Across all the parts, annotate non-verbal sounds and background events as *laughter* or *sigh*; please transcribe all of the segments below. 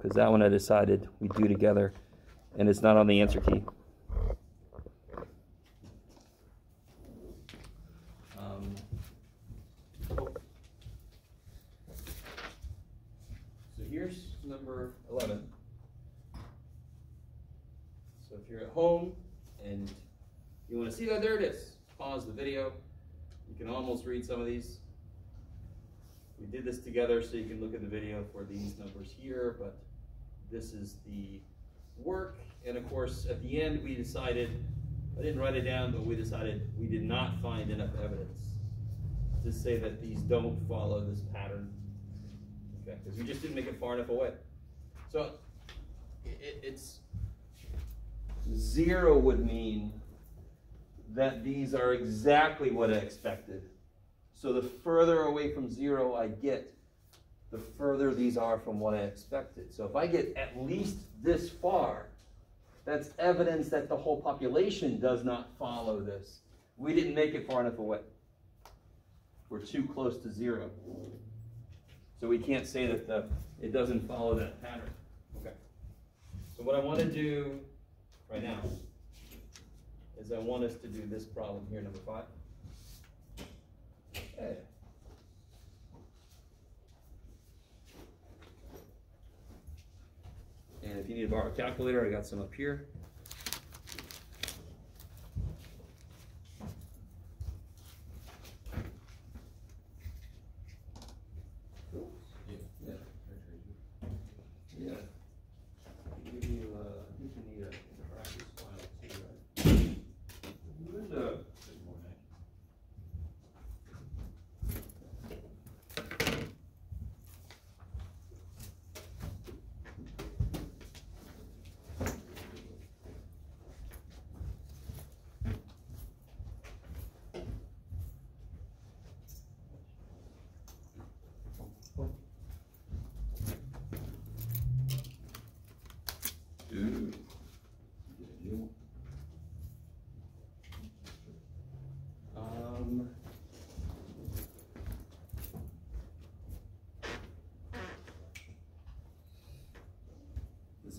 because that one I decided we do together, and it's not on the answer key. Um, so here's number 11. So if you're at home and you want to see that, there it is. Pause the video. You can almost read some of these. We did this together so you can look at the video for these numbers here, but this is the work. And of course, at the end, we decided, I didn't write it down, but we decided we did not find enough evidence to say that these don't follow this pattern. Okay, because we just didn't make it far enough away. So it, it's zero would mean that these are exactly what I expected. So the further away from zero I get, the further these are from what I expected. So if I get at least this far, that's evidence that the whole population does not follow this. We didn't make it far enough away. We're too close to zero. So we can't say that the, it doesn't follow that pattern. Okay. So what I want to do right now is I want us to do this problem here, number five. Okay. And if you need to borrow a calculator, I got some up here.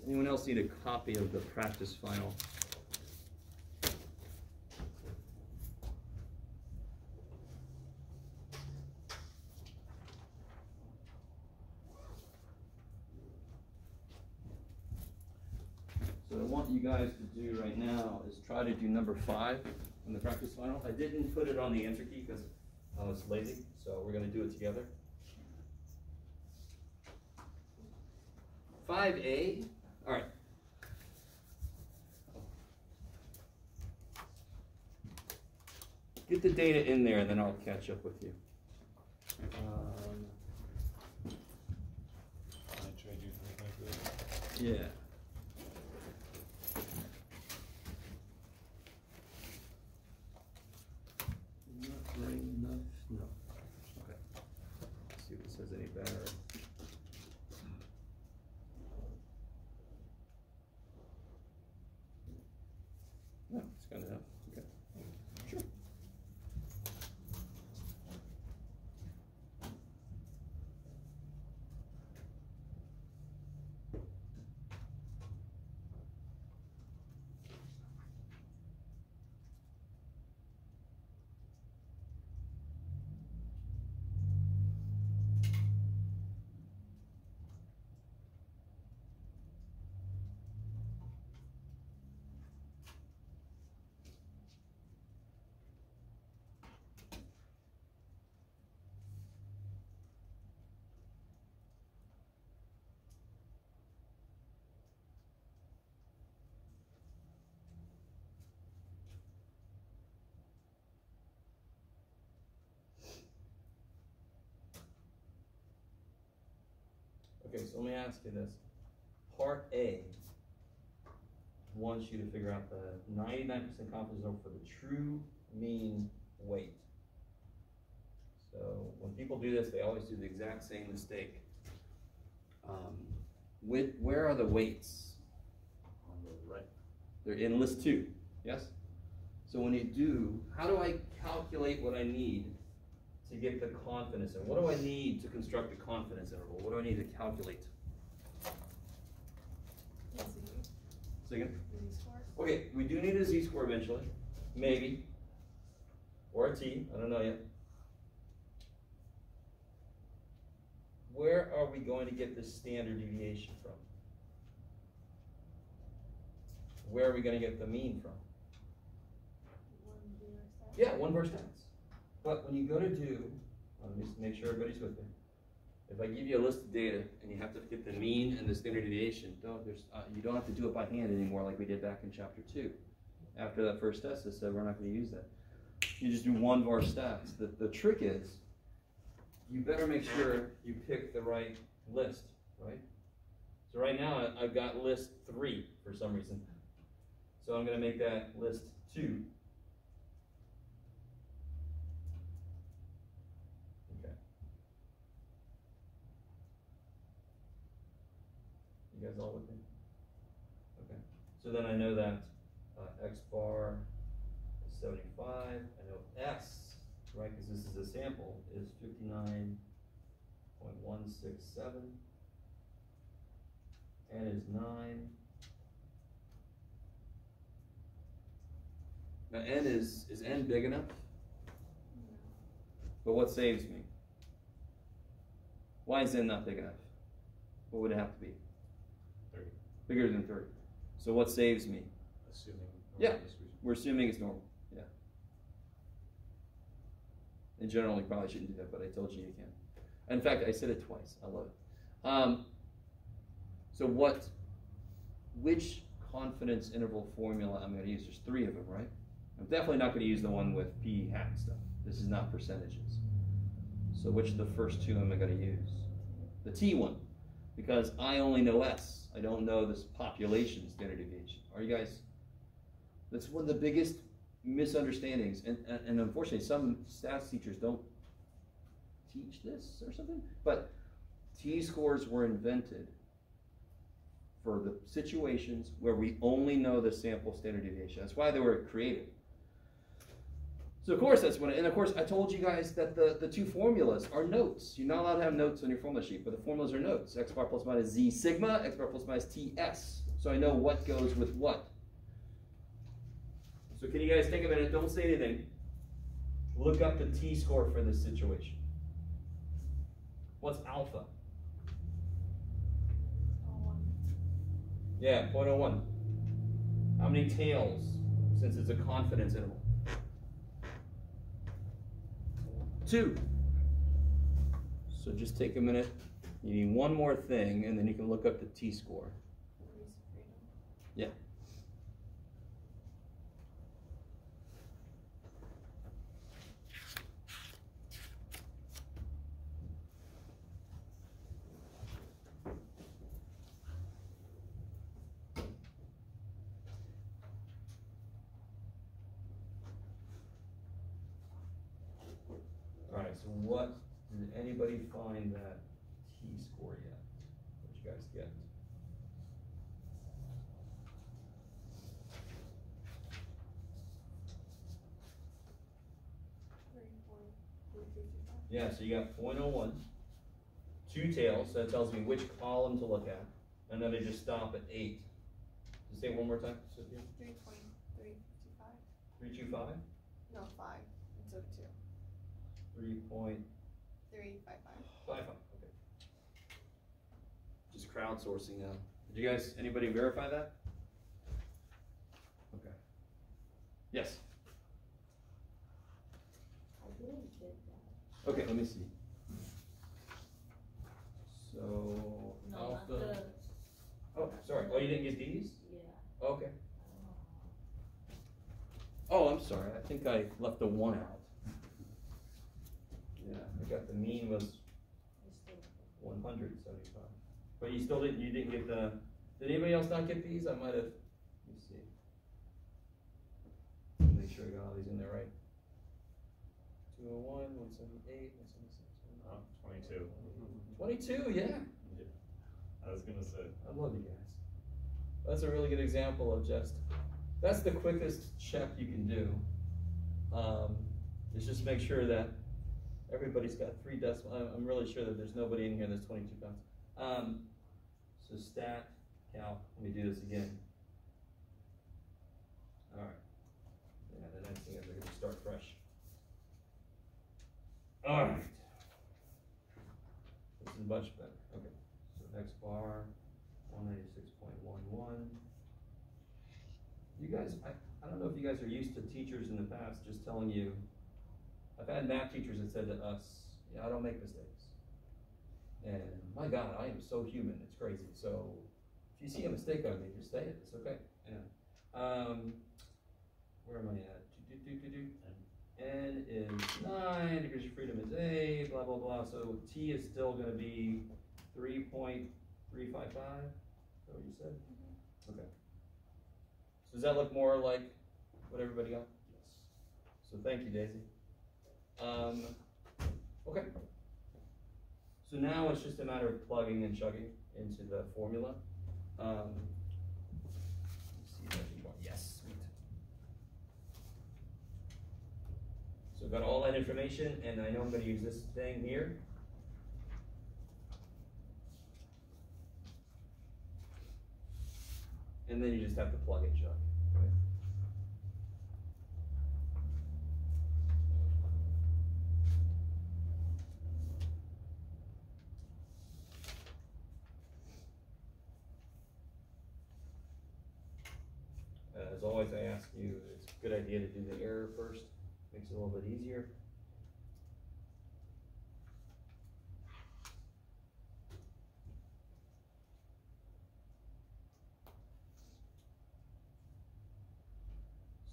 Anyone else need a copy of the practice final? So what I want you guys to do right now is try to do number five in the practice final. I didn't put it on the answer key because I was lazy, so we're going to do it together. 5A Get the data in there and then I'll catch up with you. Um, yeah. Not bring enough, no. Okay. Let's see if it says any better. No, it's got enough, okay. Sure. Okay, so let me ask you this. Part A wants you to figure out the ninety-nine percent confidence interval for the true mean weight. So when people do this, they always do the exact same mistake. Um, with, where are the weights? On the right. They're in list two, yes? So when you do, how do I calculate what I need to get the confidence interval? What do I need to construct the confidence interval? What do I need to calculate? Score? Okay, we do need a z-score eventually, maybe. Or a t, I don't know yet. Where are we going to get the standard deviation from? Where are we gonna get the mean from? One? Yeah, one var stats. But when you go to do, let me just make sure everybody's with me. If I give you a list of data and you have to get the mean and the standard deviation, don't, there's, uh, you don't have to do it by hand anymore like we did back in chapter two. After that first test, I said we're not gonna use that. You just do one var stats. The, the trick is, you better make sure you pick the right list, right? So right now, I've got list three for some reason. So I'm gonna make that list two. Okay. You guys all with me? Okay, so then I know that, uh, X bar is seventy-five, I know S, right, cause this is a sample, is fifty-nine point one six seven. N is nine. Now N is, is N big enough? But what saves me? Why is N not big enough? What would it have to be? Bigger than thirty. So what saves me? Assuming. Yeah. We're assuming it's normal, yeah. In general, you probably shouldn't do that, but I told you you can. In fact, I said it twice, I love it. Um, so what, which confidence interval formula I'm gonna use? There's three of them, right? I'm definitely not gonna use the one with p hat and stuff. This is not percentages. So which of the first two am I gonna use? The T one, because I only know S. I don't know this population standard deviation. Are you guys? That's one of the biggest misunderstandings, and, and, and unfortunately, some stats teachers don't teach this or something. But T scores were invented for the situations where we only know the sample standard deviation. That's why they were created. So of course that's when, and of course I told you guys that the, the two formulas are notes. You're not allowed to have notes on your formula sheet, but the formulas are notes. X bar plus minus Z sigma, X bar plus minus TS. So I know what goes with what. So can you guys take a minute, don't say anything. Look up the T-score for this situation. What's alpha? Yeah, 0.01. How many tails, since it's a confidence interval? Two. So just take a minute. You need one more thing, and then you can look up the T-score. Degrees of freedom. Yeah. Alright, so what, did anybody find that T-score yet? What'd you guys get? Three point three three two five. Yeah, so you got 0.01, two tails, so that tells me which column to look at, and then they just stop at eight. Just say it one more time, Cynthia. Three point three two five. Three two five, No, five It's of two. three point Three five five. five five, okay. Just crowdsourcing now. Did you guys, anybody verify that? Okay. Yes, I didn't get that. Okay, let me see. So, No, not the, oh, sorry, oh, you didn't get these? yeah. Okay. Oh, I'm sorry, I think I left the one out. Yeah, I got the mean was one hundred seventy-five. But you still didn't, you didn't get the, did anybody else not get these? I might have, let me see. Make sure I got all these in there right. 201, 178, 176. 22. 22, yeah. yeah. I was going to say. I love you guys. That's a really good example of just, that's the quickest check you can do. Um, is just make sure that everybody's got three decimals. I'm, I'm really sure that there's nobody in here that's 22 pounds. Um, so stat, cal, let me do this again. All right. Yeah, the next thing is we're going to start fresh. Alright. This is much better, okay, so X bar, one ninety-six point one one. You guys, I, I don't know if you guys are used to teachers in the past just telling you, I've had math teachers that said to us, yeah, I don't make mistakes. And my God, I am so human, it's crazy, so if you see a mistake on me, just say it, it's okay, yeah. Um, where am I at? Do, do, do. N is nine, degrees of freedom is eight, blah, blah, blah, so T is still be point three five five, is that what you said? Okay. So does that look more like what everybody got? Yes. So thank you, Daisy. Um, okay. So now it's just a matter of plugging and chugging into the formula. Um, let's see if I can draw- yes, sweet. So I've got all that information, and I know I'm gonna use this thing here. And then you just have to plug chug, right? Uh, As always, I ask you, it's a good idea to do the error first, a little bit easier.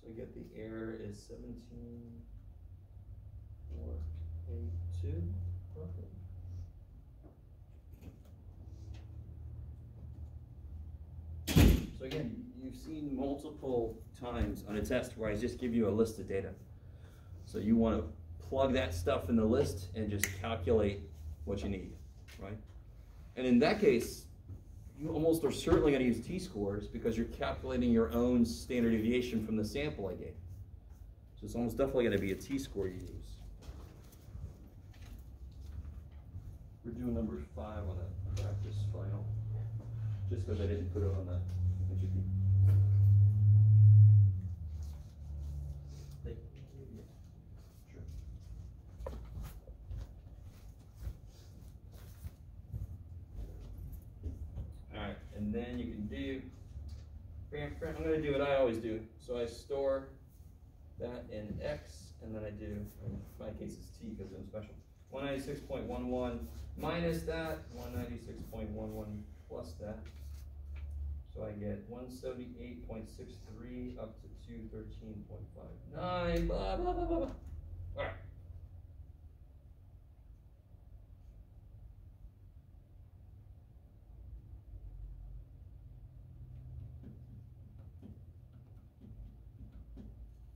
So I get the error is seventeen, four, eight, two, roughly. So again, you've seen multiple times on a test where I just give you a list of data. So you wanna plug that stuff in the list and just calculate what you need, right? And in that case, you almost are certainly gonna use t-scores because you're calculating your own standard deviation from the sample I gave. So it's almost definitely gonna be a t-score you use. We're doing number five on a practice final, just because I didn't put it on the, it should be. Thank you. Sure. Alright, and then you can do, I'm gonna do what I always do, so I store that in X, and then I do, in my case it's T because I'm special. One ninety-six point one one minus that, one ninety-six point one one plus that. So I get one seventy-eight point six three up to two thirteen point five nine, blah, blah, blah, blah, blah. Alright.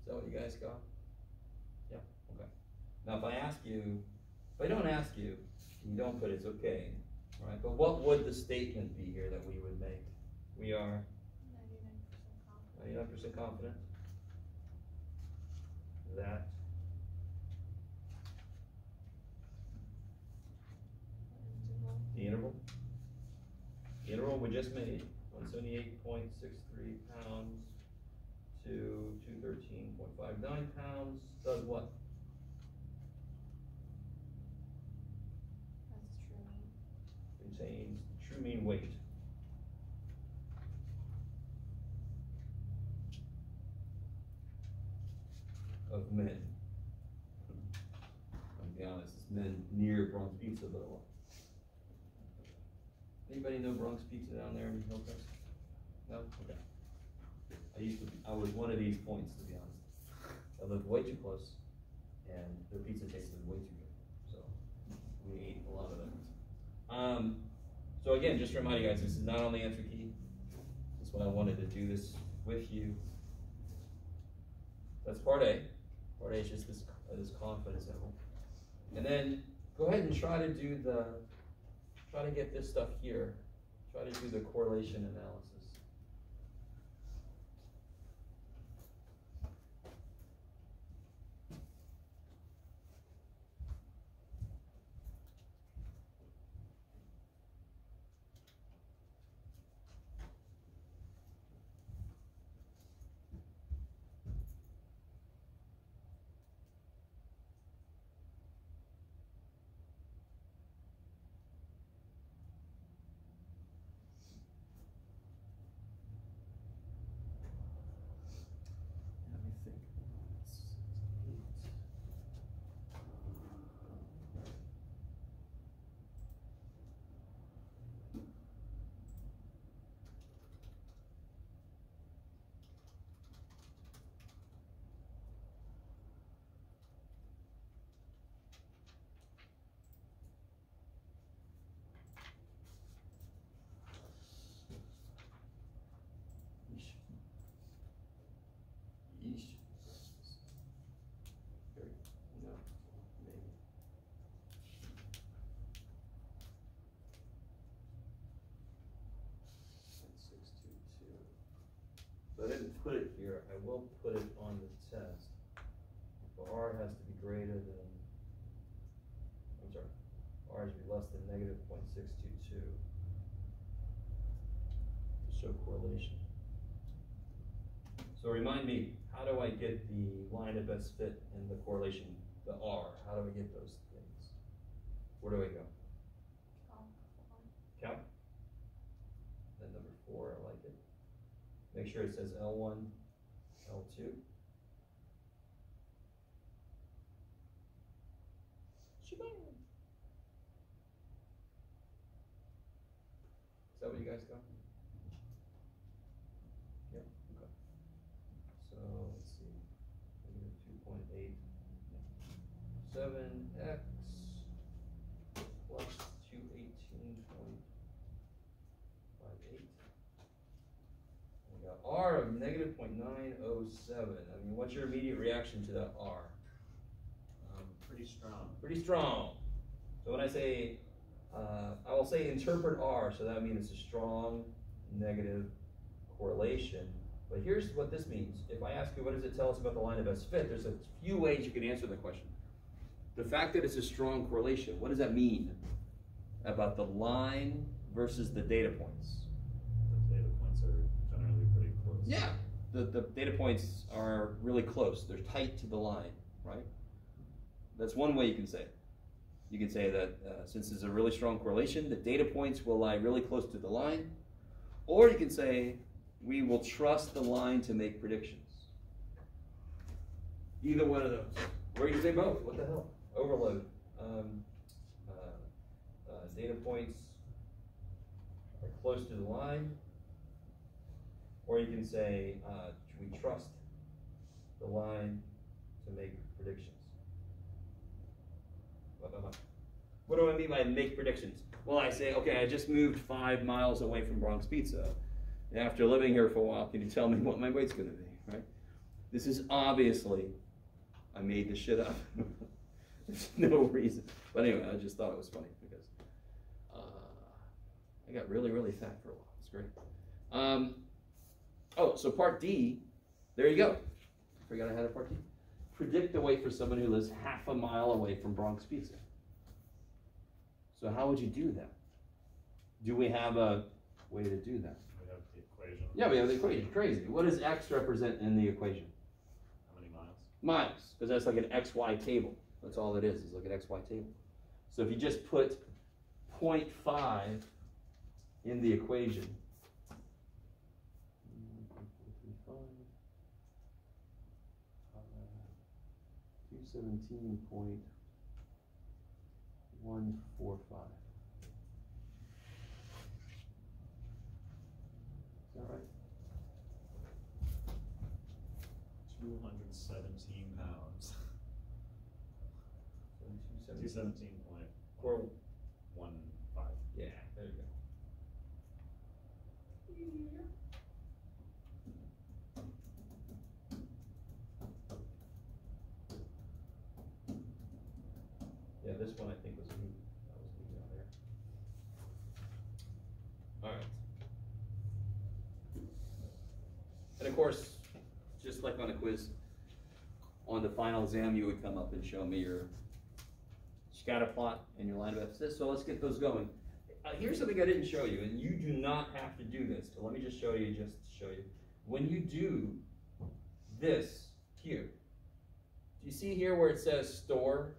Is that what you guys got? Yeah, okay. Now, if I ask you, if I don't ask you, you don't put it's okay, right? But what would the statement be here that we would make? We are Ninety-nine percent confident. ninety-nine percent confident that the interval, the interval we just made, one seventy-eight point six three pounds to two thirteen point five nine pounds, does what? That's true. Contains true mean weight. Of men. I'll be honest, it's men near Bronx Pizza, what? Anybody know Bronx Pizza down there in Hillcrest? No? Okay. I used to, I was one of these points, to be honest. I lived way too close, and their pizza tasted way too good, so we ate a lot of them. Um, so again, just to remind you guys, this is not on the answer key. That's why I wanted to do this with you. That's part A. Part A is just this, uh, this confidence interval. And then go ahead and try to do the, try to get this stuff here. Try to do the correlation analysis. So I didn't put it here, I will put it on the test. So R has to be greater than, I'm sorry, R has to be less than negative point six two two. To show correlation. So remind me, how do I get the line of best fit and the correlation, the R, how do I get those things? Where do I go? Make sure it says L1, L2. 0.907. I mean, what's your immediate reaction to that R? Um, pretty strong. Pretty strong. So when I say, uh, I will say interpret R, so that means it's a strong negative correlation. But here's what this means. If I ask you, what does it tell us about the line of best fit? There's a few ways you can answer the question. The fact that it's a strong correlation, what does that mean about the line versus the data points? The data points are generally pretty close. Yeah the, the data points are really close. They're tight to the line, right? That's one way you can say it. You can say that uh, since there's a really strong correlation, the data points will lie really close to the line. Or you can say we will trust the line to make predictions. Either one of those. Or you can say both. What the hell? Overload. Um, uh, uh, data points are close to the line. Or you can say, uh, we trust the line to make predictions. What do I mean by make predictions? Well, I say, okay, I just moved five miles away from Bronx Pizza. And after living here for a while, can you tell me what my weight's gonna be, right? This is obviously, I made this shit up. *laughs* There's no reason. But anyway, I just thought it was funny because uh, I got really, really fat for a while. It's great. Um, oh, so part D, there you go. Forgot I had a part D. Predict the weight for someone who lives half a mile away from Bronx Pizza. So how would you do that? Do we have a way to do that? We have the equation. Yeah, we have the equation. Crazy. What does x represent in the equation? How many miles? Miles, because that's like an xy table. That's all it is. It's like an xy table. So if you just put 0.5 in the equation, two seventeen point one four five. Is that right? Two hundred seventeen pounds. So two Two seventeen. seventeen point Or, one five. yeah, there you go. Yeah, this one I think was me, that was me down there. Alright. And of course, just like on a quiz, on the final exam, you would come up and show me your scatter plot and your line of emphasis, so let's get those going. Uh, here's something I didn't show you, and you do not have to do this, but let me just show you, just to show you. When you do this here, do you see here where it says store?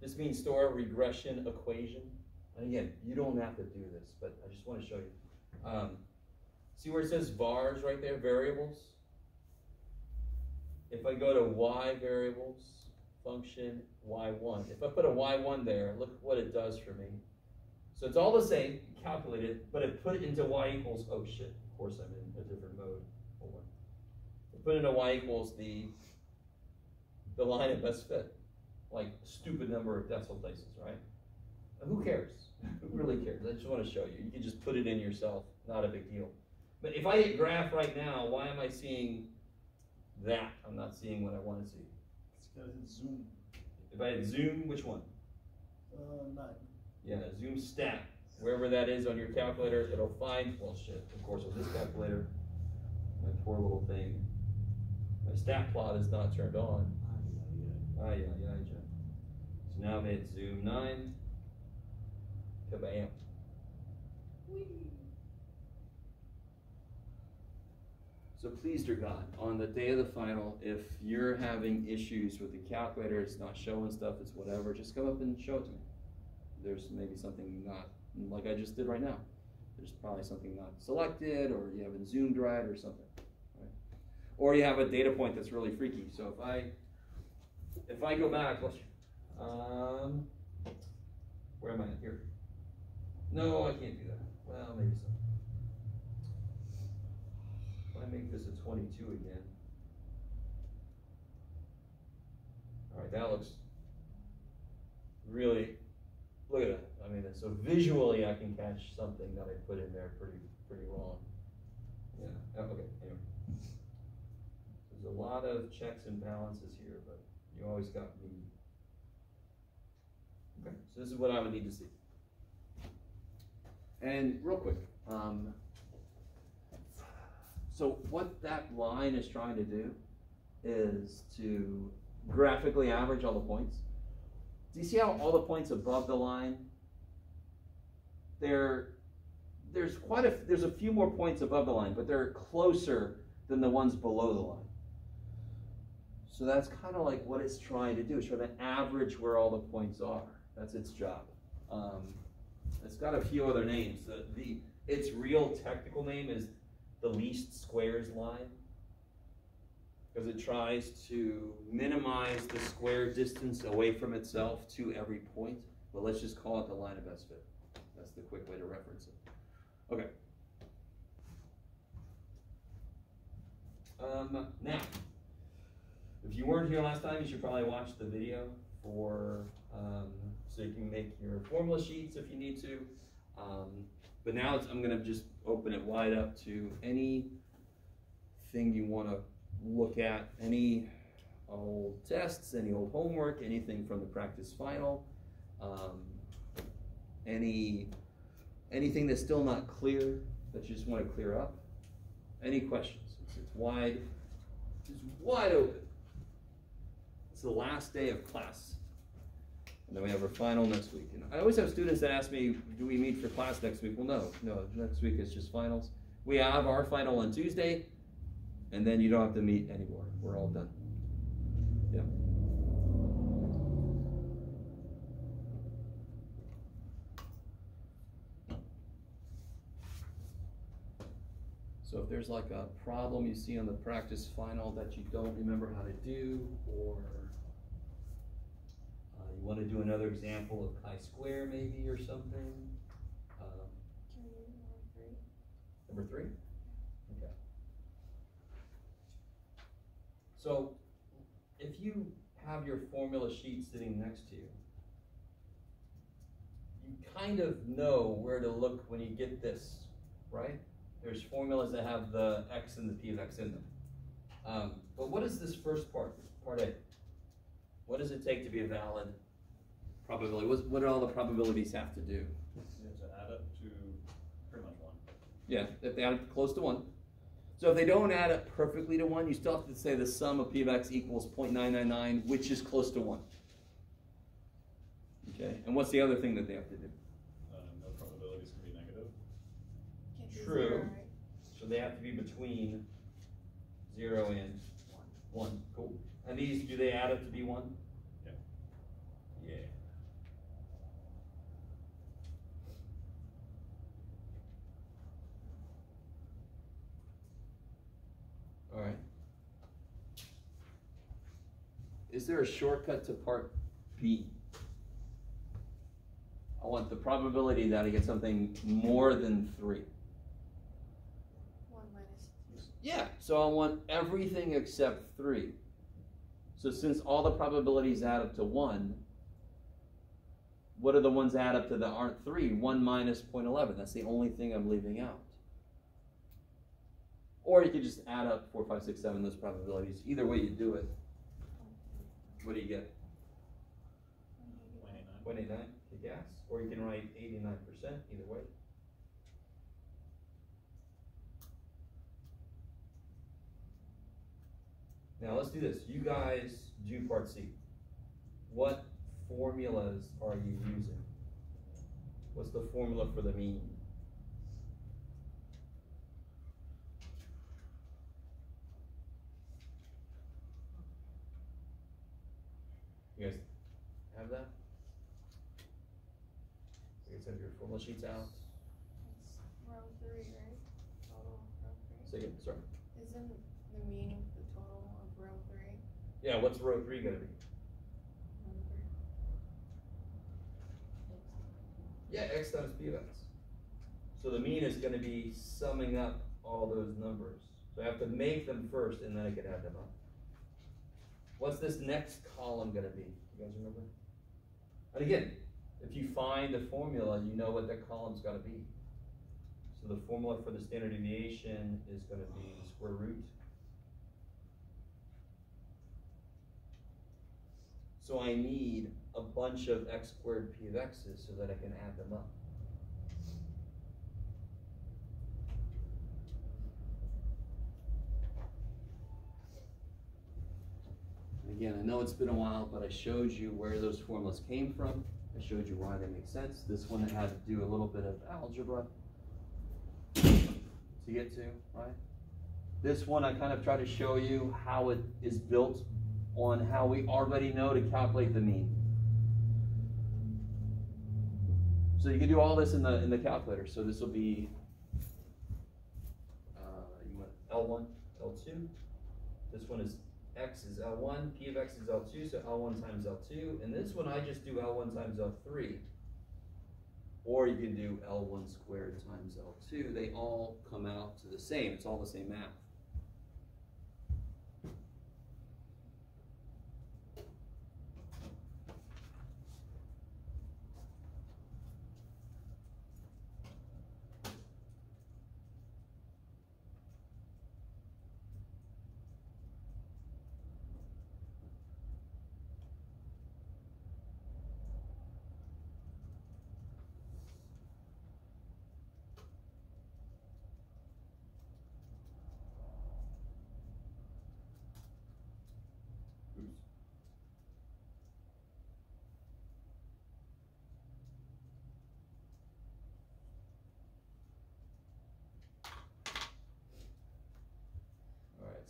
This means store regression equation. And again, you don't have to do this, but I just want to show you. Um, see where it says vars right there, variables? If I go to y variables, function y1, if I put a y1 there, look what it does for me. So it's all the same, calculate it, but it put it into y equals, oh shit, of course I'm in a different mode. Hold on. It put into y equals the, the line of best fit, like stupid number of decimal places, right? Who cares? *laughs* Who really cares? I just want to show you. You can just put it in yourself, not a big deal. But if I hit graph right now, why am I seeing that? I'm not seeing what I want to see. It's got zoom, If I had zoom, which one? uh, nine. Yeah, zoom stat. Wherever that is on your calculator, it'll find, well, shit, of course, with this calculator, My poor little thing. My stat plot is not turned on. Ah, yeah, yeah, yeah. So now I'm at zoom nine. Kabam. So please, dear God, on the day of the final, if you're having issues with the calculator, it's not showing stuff, it's whatever, just come up and show it to me. There's maybe something not, like I just did right now. There's probably something not selected, or you haven't zoomed right, or something. Right? Or you have a data point that's really freaky. So if I, if I go back, um, where am I? Here. No, I can't do that. Well, maybe so. Make this a twenty-two again. Alright, that looks really, look at that. I mean, so visually I can catch something that I put in there pretty, pretty wrong. Yeah, oh, okay, anyway. There's a lot of checks and balances here, but you always got me. Okay, so this is what I would need to see. And real quick, um, so what that line is trying to do is to graphically average all the points. Do you see how all the points above the line? There, there's quite a there's a few more points above the line, but they're closer than the ones below the line. So that's kind of like what it's trying to do, It's trying to average where all the points are. That's its job. Um, it's got a few other names. The, the its real technical name is the least squares line because it tries to minimize the square distance away from itself to every point. But let's just call it the line of best fit. That's the quick way to reference it. Okay. Um, now, if you weren't here last time, you should probably watch the video for um, so you can make your formula sheets if you need to. Um, but now I'm going to just open it wide up to anything you want to look at, any old tests, any old homework, anything from the practice final, um, any anything that's still not clear that you just want to clear up. Any questions? It's, it's wide, it's wide open. It's the last day of class. And then we have our final next week. And I always have students that ask me, do we meet for class next week? Well, no, no, next week is just finals. We have our final on Tuesday, and then you don't have to meet anymore. We're all done. Yeah. So if there's like a problem you see on the practice final that you don't remember how to do, or you want to do another example of chi-square maybe or something, um, Can we do number three? number three? Okay. So if you have your formula sheet sitting next to you, you kind of know where to look when you get this, right? There's formulas that have the x and the p of x in them. Um, but what is this first part, part A? What does it take to be a valid probability? What, what do all the probabilities have to do? You have to add up to pretty much one. Yeah, if they add up close to one. So if they don't add up perfectly to one, you still have to say the sum of p of x equals 0.999, which is close to one. Okay, and what's the other thing that they have to do? Uh, no probabilities can be negative. Can't True. zero, right? So they have to be between zero and 1. one. Cool. And these, do they add up to be one? Yeah. Yeah. All right. Is there a shortcut to part B? I want the probability that I get something more than three. One minus Yeah, so I want everything except three. So since all the probabilities add up to one, what are the ones add up to that aren't three? One minus 0.11. That's the only thing I'm leaving out. Or you could just add up four, five, six, seven, those probabilities. Either way you do it, what do you get? Point eight nine. 0.89 to guess. Or you can write 89%, either way. Now let's do this. You guys do part C. What formulas are you using? What's the formula for the mean? You guys have that? You guys have your formula sheets out? It's row three, right? Total row three. Say again, sorry. Isn't the mean the total of row three? Yeah, what's row three gonna be? Yeah, x times p of x. So the mean is gonna be summing up all those numbers. So I have to make them first and then I can add them up. What's this next column gonna be? You guys remember? And again, if you find the formula, you know what that column's gotta be. So the formula for the standard deviation is gonna be the square root. So I need a bunch of x squared p of x's so that I can add them up. Again, I know it's been a while, but I showed you where those formulas came from. I showed you why they make sense. This one had to do a little bit of algebra to get to, right? This one, I kind of try to show you how it is built on how we already know to calculate the mean. So you can do all this in the in the calculator. So this will be uh, you want L1, L2. This one is x is L1, p of x is L2, so L1 times L2. And this one I just do L1 times L3. Or you can do L1 squared times L2. They all come out to the same. It's all the same math.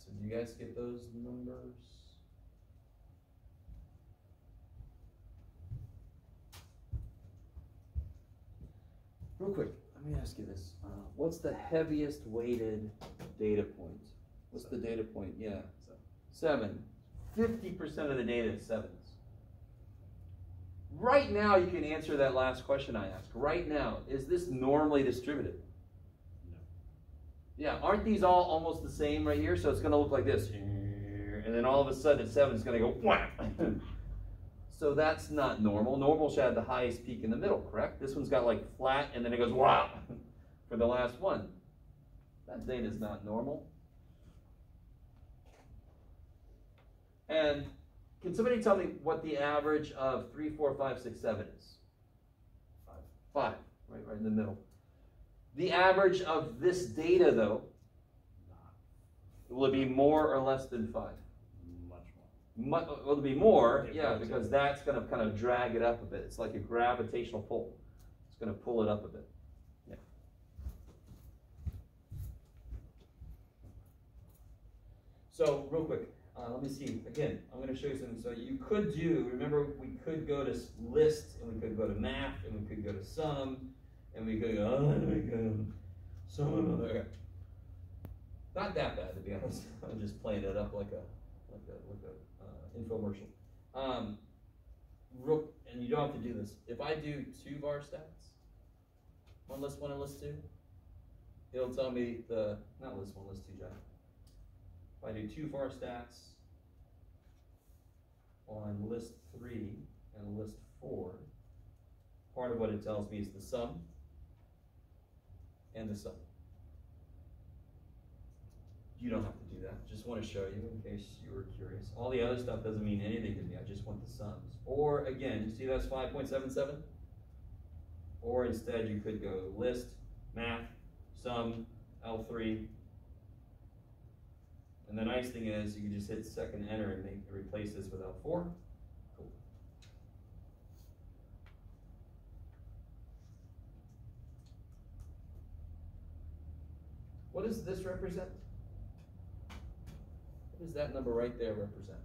Oops. Do you guys get those numbers? Real quick, let me ask you this. Uh, what's the heaviest weighted data point? What's the data point? Yeah. Seven. Fifty percent of the data is sevens. Right now, you can answer that last question I asked. Right now, is this normally distributed? Yeah, aren't these all almost the same right here? So it's gonna look like this. And then all of a sudden at seven, it's gonna go wham. *laughs* So that's not normal. Normal should have the highest peak in the middle, correct? This one's got like flat and then it goes wow *laughs* for the last one. That data is not normal. And can somebody tell me what the average of three, four, five, six, seven is? Five. Five, right, right in the middle. The average of this data, though, will it be more or less than five? much more. Mu- well, it'll be more, Yeah, yeah, because that's gonna kind of drag it up a bit. It's like a gravitational pull. It's gonna pull it up a bit. Yeah. So, real quick, uh, let me see. Again, I'm gonna show you something. So you could do. Remember, we could go to list, and we could go to math, and we could go to sum, and we go. Oh, we go sum another. Not that bad, to be *laughs* honest. I'm just playing it up like a like a like a uh, infomercial. Um, real, and you don't have to do this. If I do two var stats, one list one and list two, it'll tell me the not list one list two, Jack. If I do two var stats on list three and list four, part of what it tells me is the sum and the Son. You don't have to do that. Just want to show you in case you were curious. All the other stuff doesn't mean anything to me. I just want the sums. Or again, you see that's 5.77? Or instead you could go list, math, sum, L3. And the nice thing is you can just hit second enter and make, replace this with L4. What does this represent? What does that number right there represent?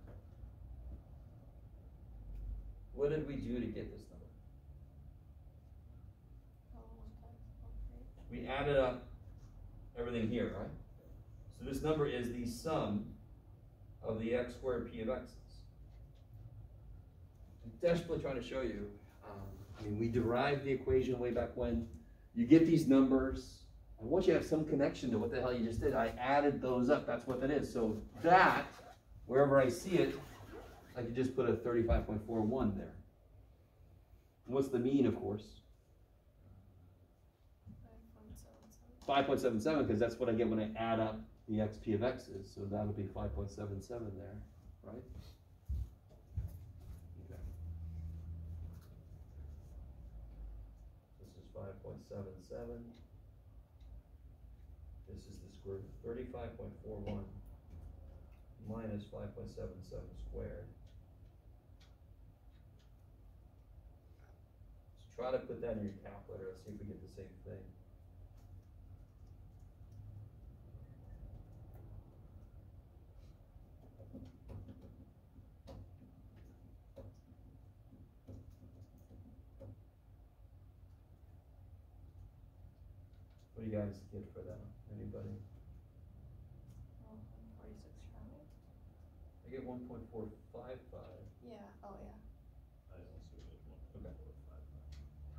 What did we do to get this number? We added up everything here, right? So this number is the sum of the x squared p of x's. I'm desperately trying to show you, um, I mean, we derived the equation way back when. You get these numbers, and once you have some connection to what the hell you just did, I added those up. That's what that is. So that, wherever I see it, I could just put a 35.41 there. What's the mean, of course? 5.77, because that's what I get when I add up the xp of X's. So that'll be 5.77 there, right? Okay. This is 5.77 of thirty-five point four one minus five point seven seven squared. So try to put that in your calculator, let's see if we get the same thing. What do you guys get for that? Anybody? Oh, one forty-six trying. I get one point four five five. Yeah, oh, yeah. I also did one Okay. four five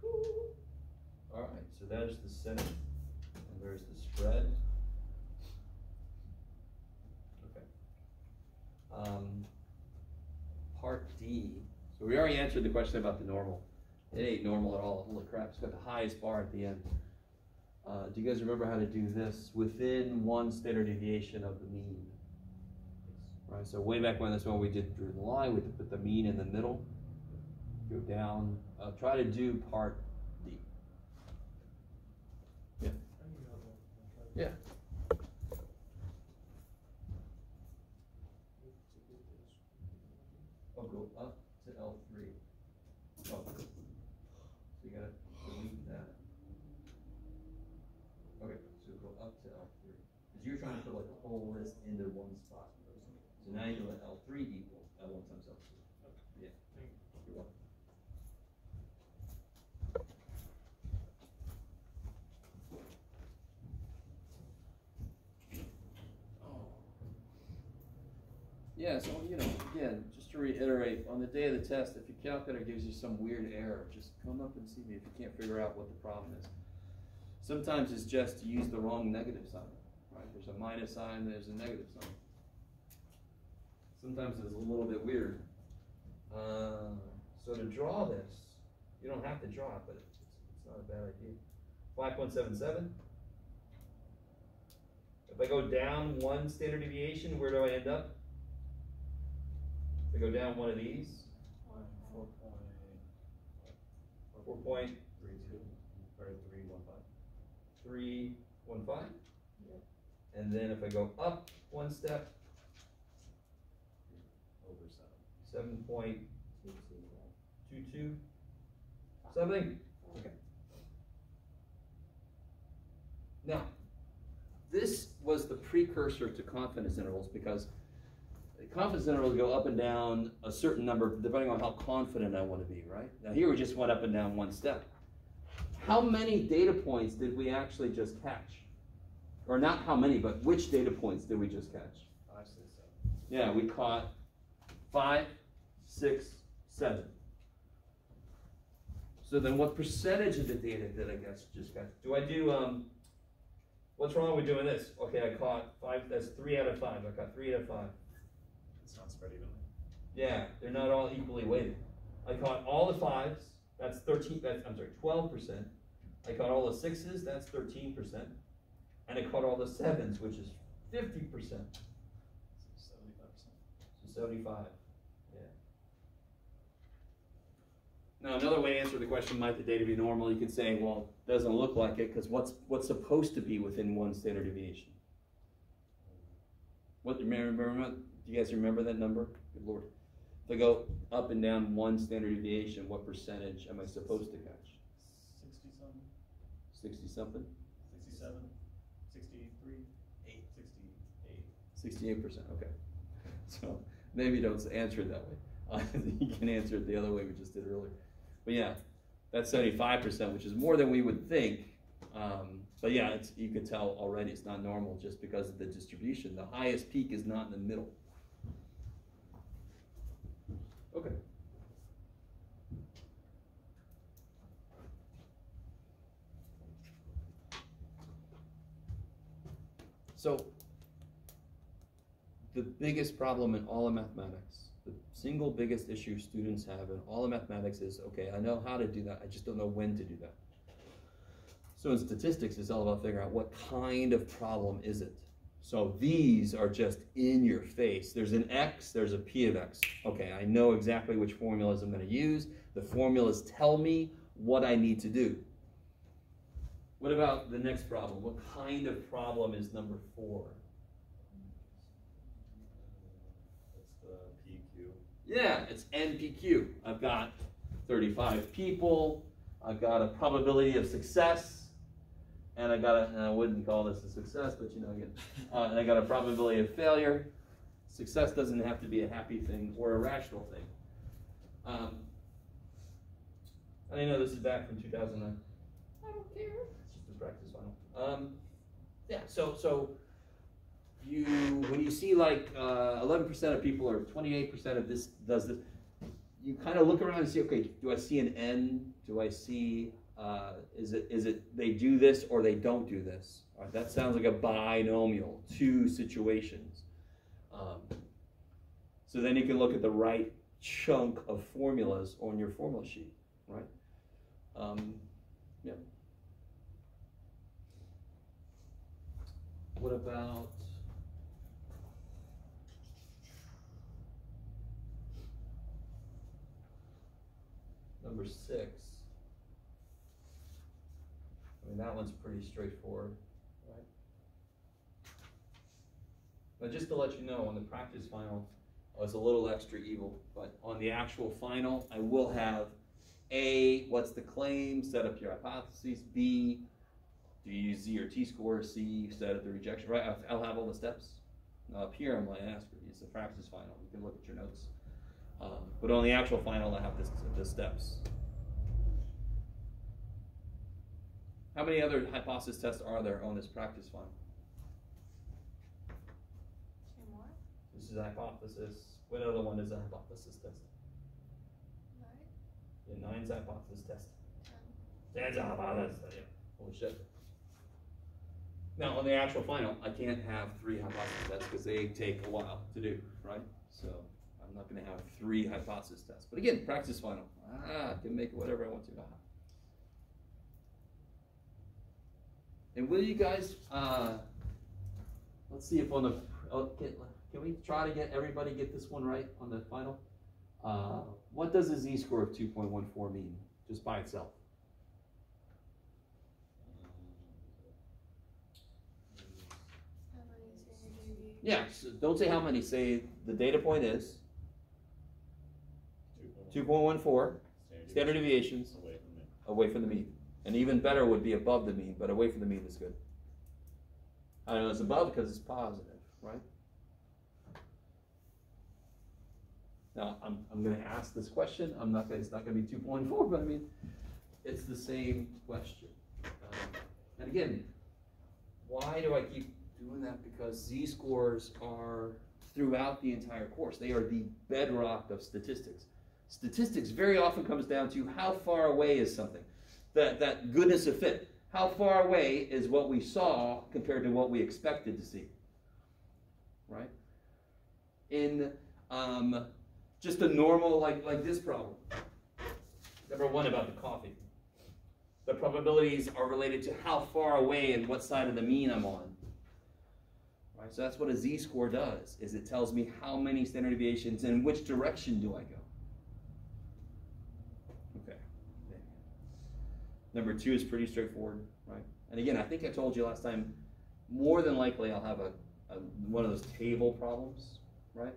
five. Alright, so that is the center, and there's the spread. Okay. Um, part D, so we already answered the question about the normal. It ain't normal at all, holy crap, it's got the highest bar at the end. Uh, do you guys remember how to do this? Within one standard deviation of the mean. Right, so way back when, that's when we did drew the line, we put the mean in the middle. Go down, uh, try to do part D. Yeah. Yeah. Oh, go up to L three. Oh. So you gotta delete that. Okay, so go up to L three, cause you're trying to put like the whole list into one spot. So now you let L three equal L one times L two. Yeah. You're welcome. Yeah, so, you know, again, just to reiterate, on the day of the test, if your calculator gives you some weird error, just come up and see me if you can't figure out what the problem is. Sometimes it's just you use the wrong negative sign, right? There's a minus sign, there's a negative sign. Sometimes it's a little bit weird. Uh, so to draw this, you don't have to draw it, but it's, it's not a bad idea. Five point seven seven. If I go down one standard deviation, where do I end up? I go down one of these, four point Three two, or three one five. three one five. And then if I go up one step, Over seven. seven point Two, two, one. two two, something. Okay. Now, this was the precursor to confidence intervals because the confidence intervals go up and down a certain number depending on how confident I want to be, right? Now here we just went up and down one step. How many data points did we actually just catch? Or not how many, but which data points did we just catch? Five, six, seven. Yeah, we caught five, six, seven. So then what percentage of the data did I guess just got? Do I do, um, what's wrong with doing this? Okay, I caught five, that's three out of five. I caught three out of five. It's not spread evenly. Yeah, they're not all equally weighted. I caught all the fives, that's thirteen, that's, I'm sorry, twelve percent. I caught all the sixes, that's thirteen percent. And I caught all the sevens, which is fifty percent. Seventy-five percent. So seventy-five, yeah. Now, another way to answer the question, might the data be normal, you could say, well, doesn't look like it, because what's, what's supposed to be within one standard deviation? What, remember, remember, do you guys remember that number? Good lord. If I go up and down one standard deviation, what percentage am I supposed to catch? Sixty something, Sixty something? sixty-seven, sixty-three, eight, sixty-eight. Sixty-eight 68%, okay. *laughs* So maybe don't answer it that way. *laughs* Uh, you can answer it the other way we just did earlier. But yeah, that's seventy-five percent, which is more than we would think. Um, but yeah, it's, you could tell already it's not normal just because of the distribution. The highest peak is not in the middle. Okay. So, the biggest problem in all of mathematics, the single biggest issue students have in all of mathematics is, okay, I know how to do that, I just don't know when to do that. So in statistics, it's all about figuring out what kind of problem is it. So these are just in your face. There's an x, there's a p of x. Okay, I know exactly which formulas I'm going to use. The formulas tell me what I need to do. What about the next problem? What kind of problem is number four? That's the PQ. Yeah, it's NPQ. I've got 35 people. I've got a probability of success. And I got a, and I wouldn't call this a success, but you know, again, *laughs* uh, and I got a probability of failure. Success doesn't have to be a happy thing or a rational thing. Um, I know this is back from 2009. I don't care. It's just a practice final. Um, yeah, so so you when you see like uh, 11% of people or 28% of this does this, you kind of look around and see, okay, do I see an N? Do I see uh, is it is it they do this or they don't do this? That sounds like a binomial, two situations. Um, so then you can look at the right chunk of formulas on your formula sheet, right? Um, yeah. What about number six? Mean, that one's pretty straightforward, right? But just to let you know, on the practice final, I was a little extra evil, but on the actual final, I will have A, what's the claim, set up your hypotheses, B, do you use Z or T score, C, set up the rejection, right? I'll- I'll have all the steps. Now up here, I'm going to ask for it's the practice final, you can look at your notes. Um, but on the actual final, I have this, the steps. How many other hypothesis tests are there on this practice final? Two more? This is a hypothesis. What other one is a hypothesis test? Nine? Yeah, nine's a hypothesis test. Ten? Ten's a hypothesis test. Yeah. Holy shit. Now, on the actual final, I can't have three hypothesis tests because they take a while to do, right? So I'm not going to have three hypothesis tests. But again, practice final. Ah, I can make it whatever I want to. And will you guys, uh, let's see if on the, oh, get, can we try to get everybody get this one right on the final? Uh, what does a z-score of 2.14 mean, just by itself? How many standard deviations? Yeah, so don't say how many, say the data point is 2.14 standard deviations Away from me. away from the mean. And even better would be above the mean, but away from the mean is good. I know it's above because it's positive, right? Now, I'm, I'm going to ask this question. I'm not gonna, It's not going to be 2.4, but I mean, it's the same question. Um, and again, why do I keep doing that? Because z scores are throughout the entire course. They are the bedrock of statistics. Statistics very often comes down to how far away is something. That that goodness of fit. How far away is what we saw compared to what we expected to see? Right? In um, just a normal like like this problem. Number one about the coffee. The probabilities are related to how far away and what side of the mean I'm on. Right? So that's what a z-score does, is it tells me how many standard deviations and which direction do I go. Okay. Number two is pretty straightforward, right? And again, I think I told you last time, more than likely I'll have a uh, one of those table problems, right?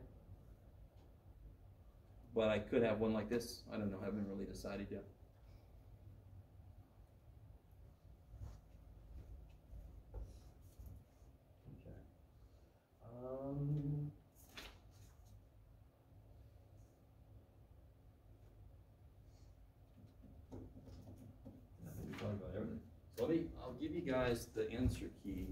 But I could have one like this, I don't know, I haven't really decided yet. Okay. Um. I think we talked about everything. So let me, The answer key.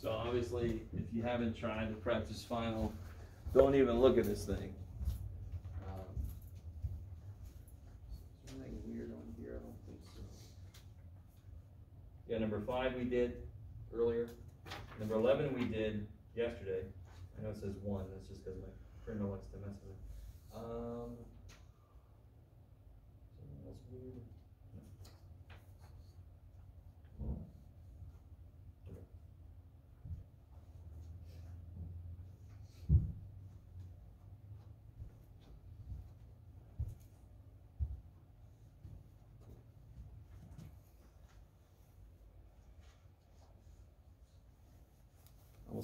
So obviously, if you haven't tried the practice final, don't even look at this thing. Um, Is there anything weird on here? I don't think so. Yeah, number five we did earlier. Number eleven we did yesterday. I know it says one, that's just because my printer likes to mess with it. Um. Something else weird? No. Okay.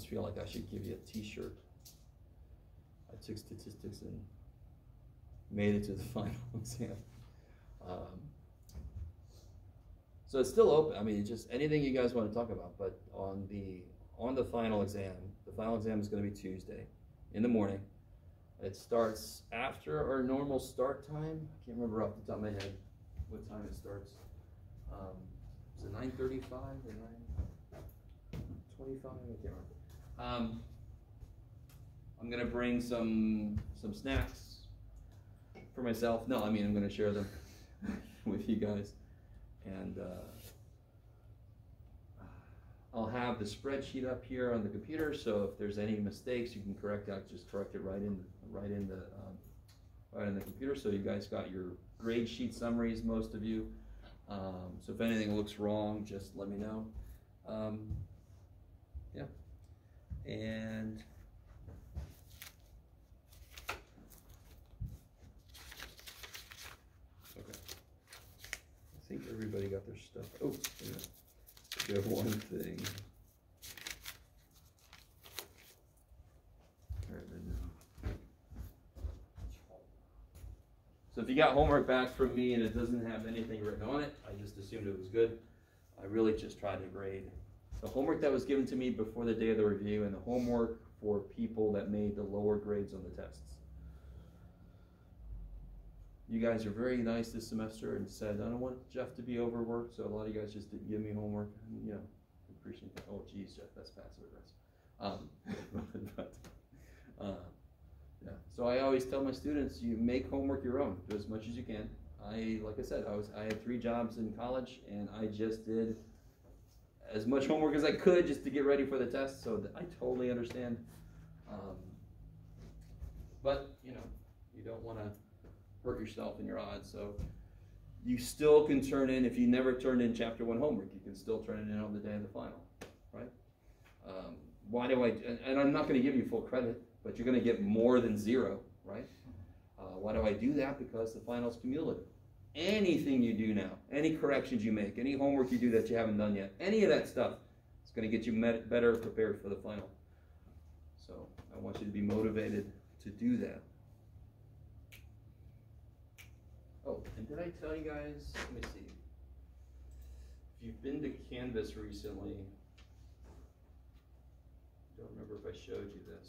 Feel like I should give you a T-shirt. I took statistics and made it to the *laughs* final exam. Um, so it's still open. I mean, just anything you guys want to talk about. But on the on the final exam, the final exam is going to be Tuesday in the morning. It starts after our normal start time. I can't remember off the top of my head what time it starts. Um, is it nine thirty-five or nine twenty-five? I can't remember. Um, I'm gonna bring some some snacks for myself. No, I mean I'm gonna share them *laughs* with you guys, and uh, I'll have the spreadsheet up here on the computer. So if there's any mistakes, you can correct that. Just correct it right in right in the um, right in the computer. So you guys got your grade sheet summaries, most of you. Um, so if anything looks wrong, just let me know. Um. And okay, I think everybody got their stuff. Oh, yeah. Have one thing. Uh, So if you got homework back from me and it doesn't have anything written on it, I just assumed it was good. I really just tried to grade the homework that was given to me before the day of the review and the homework for people that made the lower grades on the tests. You guys are very nice this semester and said, I don't want Jeff to be overworked, so a lot of you guys just didn't give me homework. You know, appreciate that. Oh, geez, Jeff, that's passive aggressive. Um, *laughs* but, uh, yeah. So I always tell my students, you make homework your own. Do as much as you can. I, like I said, I was I had three jobs in college, and I just did as much homework as I could just to get ready for the test. So I totally understand. Um, but you know, you don't want to hurt yourself in your odds. So you still can turn in if you never turned in chapter one homework. You can still turn it in on the day of the final, right? Um, why do I? And, and I'm not going to give you full credit, but you're going to get more than zero, right? Uh, why do I do that? Because the final's cumulative anything you do now, any corrections you make, any homework you do that you haven't done yet, any of that stuff it's going to get you better prepared for the final. So I want you to be motivated to do that. Oh, and did I tell you guys? Let me see. If you've been to Canvas recently, I don't remember if I showed you this.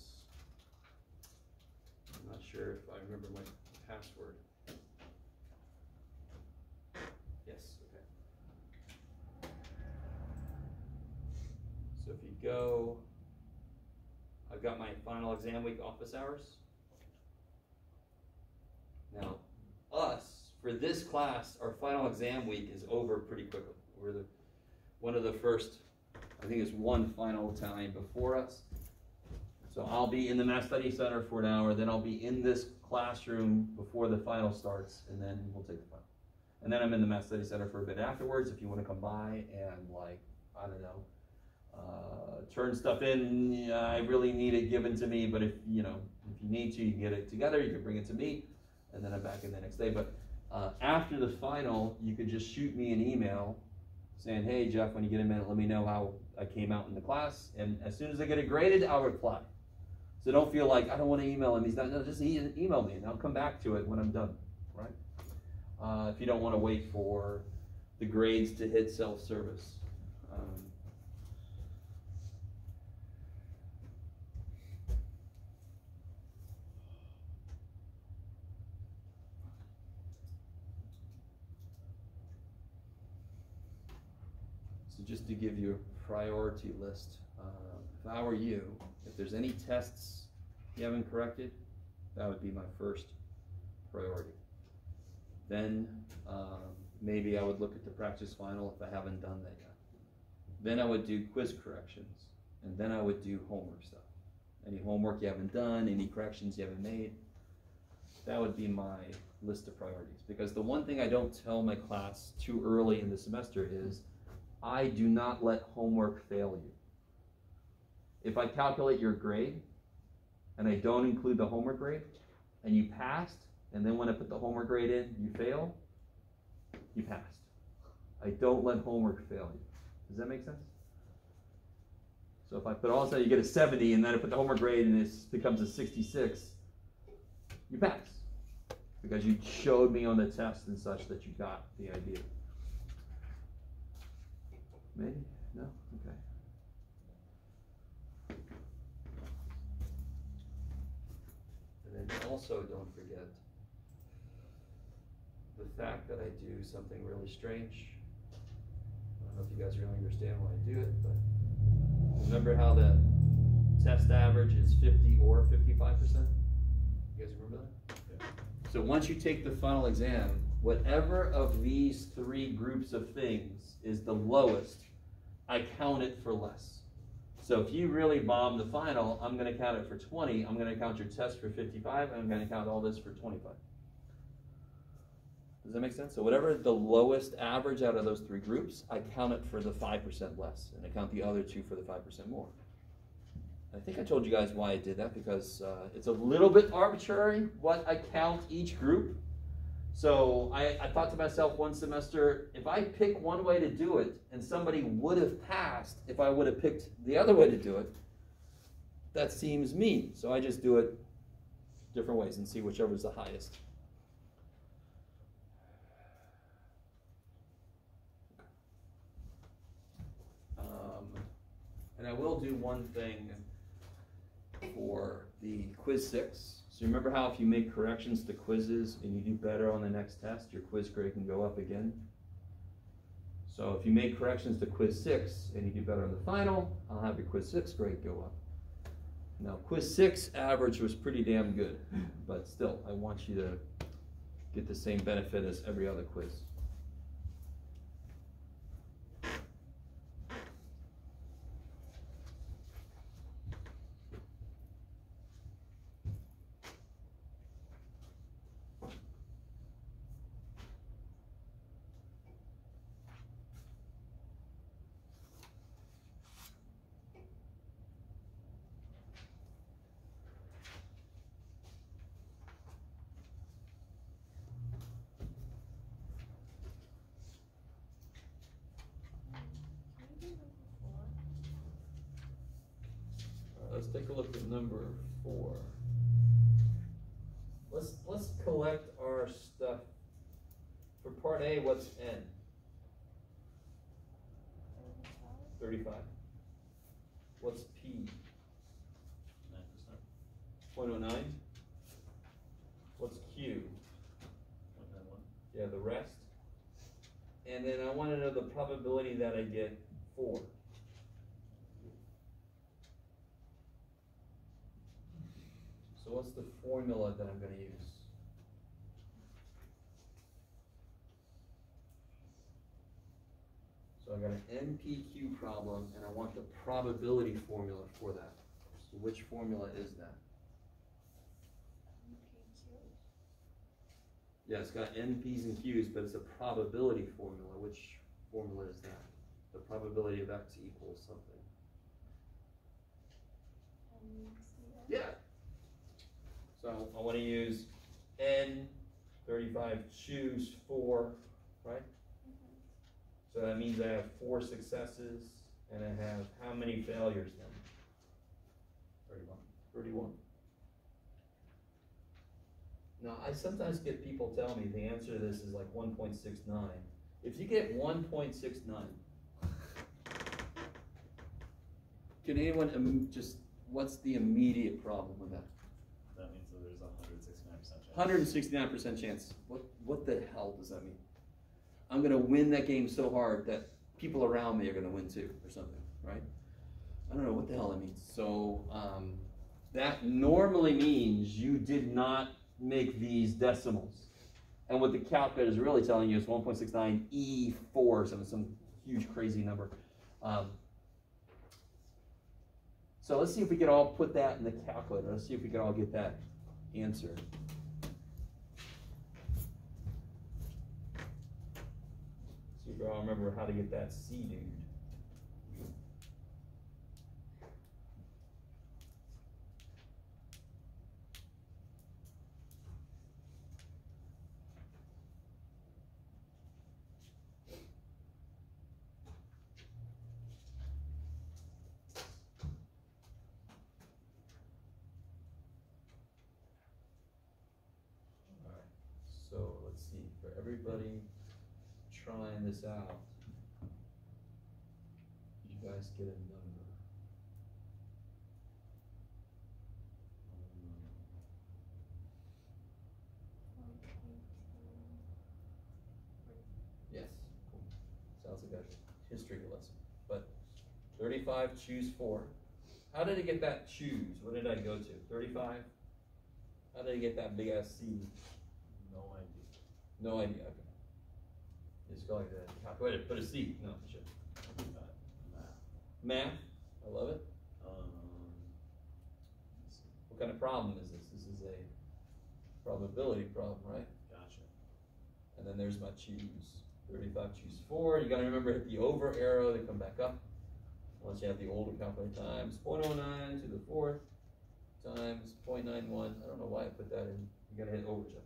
I'm not sure if I remember my password. Yes, okay. So if you go, I've got my final exam week office hours. Now, us, for this class, our final exam week is over pretty quickly. We're the, one of the first, I think it's one final time before us. So I'll be in the Math Study Center for an hour, then I'll be in this classroom before the final starts, and then we'll take the final. And then I'm in the Math Study Center for a bit afterwards, if you wanna come by and like, I don't know, uh, turn stuff in, I really need it given to me, but if, you know, if you need to, you can get it together, you can bring it to me, and then I'm back in the next day, but, uh, after the final, you could just shoot me an email saying, hey, Jeff, when you get a minute, let me know how I came out in the class, and as soon as I get it graded, I'll reply. So don't feel like, I don't wanna email him, he's not, no, just email me, and I'll come back to it when I'm done? Uh, if you don't wanna wait for the grades to hit self-service. Um, So just to give you a priority list, uh, if I were you, if there's any tests you haven't corrected, that would be my first priority. Then, um, maybe I would look at the practice final if I haven't done that yet. Then I would do quiz corrections, and then I would do homework stuff. Any homework you haven't done, any corrections you haven't made, that would be my list of priorities. Because the one thing I don't tell my class too early in the semester is, I do not let homework fail you. If I calculate your grade and I don't include the homework grade and you passed, and then when I put the homework grade in, you fail, you passed. I don't let homework fail you. Does that make sense? So if I put all of a sudden you get a 70 and then I put the homework grade and it becomes a 66, you pass. Because you showed me on the test and such that you got the idea. Maybe? No? Okay. And then also don't forget the fact that I do something really strange. I don't know if you guys really understand why I do it, but remember how the test average is fifty or fifty-five percent? You guys remember that? Yeah. So once you take the final exam, whatever of these three groups of things is the lowest, I count it for less. So if you really bomb the final, I'm gonna count it for twenty, I'm gonna count your test for fifty-five, and I'm gonna count all this for twenty-five. Does that make sense? So whatever the lowest average out of those three groups, I count it for the five percent less, and I count the other two for the five percent more. I think I told you guys why I did that because uh, it's a little bit arbitrary what I count each group. So I, I thought to myself one semester, if I pick one way to do it and somebody would have passed if I would have picked the other way to do it, that seems mean. So I just do it different ways and see whichever is the highest. Um, and I will do one thing for the quiz six. So remember how if you make corrections to quizzes and you do better on the next test, your quiz grade can go up again? So if you make corrections to quiz six and you do better on the final, I'll have your quiz six grade go up. Now quiz six average was pretty damn good, but still, I want you to get the same benefit as every other quiz. Can we do number four? Uh, Let's take a look at number four. Let's, let's collect our stuff. For part A, what's N? Thirty-five? Thirty-five. What's P? Nine percent, Point oh nine? What's Q? point nine one. Yeah, the rest. And then I wanna know the probability that I get four. So what's the formula that I'm gonna use? So I got an NPQ problem and I want the probability formula for that. So which formula is that? Yeah, it's got N, P's, and Q's, but it's a probability formula. Which formula is that? The probability of X equals something. And see that? Yeah. So I wanna use N, thirty-five, choose four, right? Mhm. So that means I have four successes, and I have how many failures then? Thirty-one. Thirty-one. Now, I sometimes get people tell me the answer to this is like one point six nine. If you get one point six nine, can anyone im- just, what's the immediate problem with that? That means that there's a hundred sixty-nine percent chance. Hundred and sixty-nine percent chance. What, what the hell does that mean? I'm gonna win that game so hard that people around me are gonna win too, or something, right? I don't know what the hell that means. So, um, that normally means you did not make these decimals. And what the calculator is really telling you is one point six nine E four, some, some huge crazy number. Um, so let's see if we can all put that in the calculator. Let's see if we can all get that answer. See if we all remember how to get that C dude. Alright, so let's see, for everybody trying this out, you guys get a number. Yes, cool. Sounds like a history lesson, but thirty-five, choose four. How did it get that choose? What did I go to? Thirty-five? How did it get that big ass C? No idea. No idea, okay. Just go like that, calculate it, put a C, no, shit. That, math. Math, I love it. Um. What kind of problem is this? This is a probability problem, right? Gotcha. And then there's my choose. Thirty-five, choose four. You gotta remember hit the over arrow to come back up. Once you have the older calculator times 0.09 to the fourth times 0.91. I don't know why I put that in. You gotta hit over, Jeff.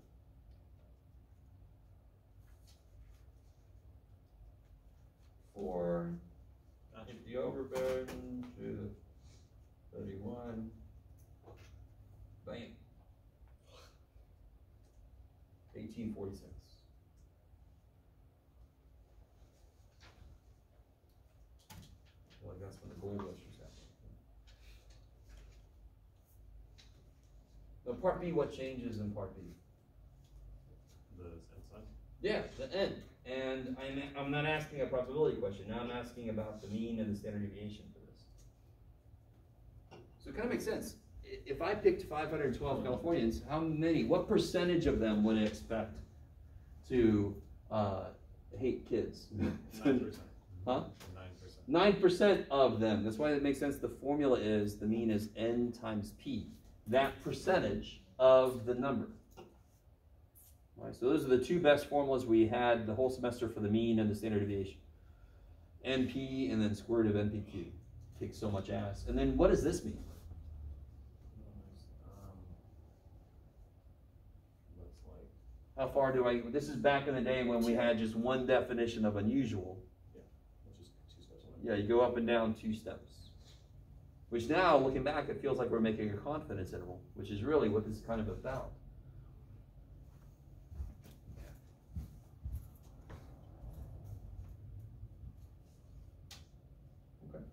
Four, hit uh, the overburden to the thirty-one. Bam. Eighteen forty-six. Well, that's when the gold rushers happened. Now, part B, what changes in part B? The same sign? Yeah, the end. And I'm, I'm not asking a probability question, now I'm asking about the mean and the standard deviation for this. So it kind of makes sense. If I picked five hundred and twelve Californians, how many, what percentage of them would I expect to, uh, hate kids? *laughs* Nine percent. Huh? Nine percent. Nine percent of them, that's why it makes sense, the formula is, the mean is n times p. That percentage of the number. So those are the two best formulas we had the whole semester for the mean and the standard deviation. NP and then square root of NPQ. Takes so much ass. And then what does this mean? How far do I, this is back in the day when we had just one definition of unusual. Yeah, you go up and down two steps. Which now, looking back, it feels like we're making a confidence interval, which is really what this is kind of about. Okay.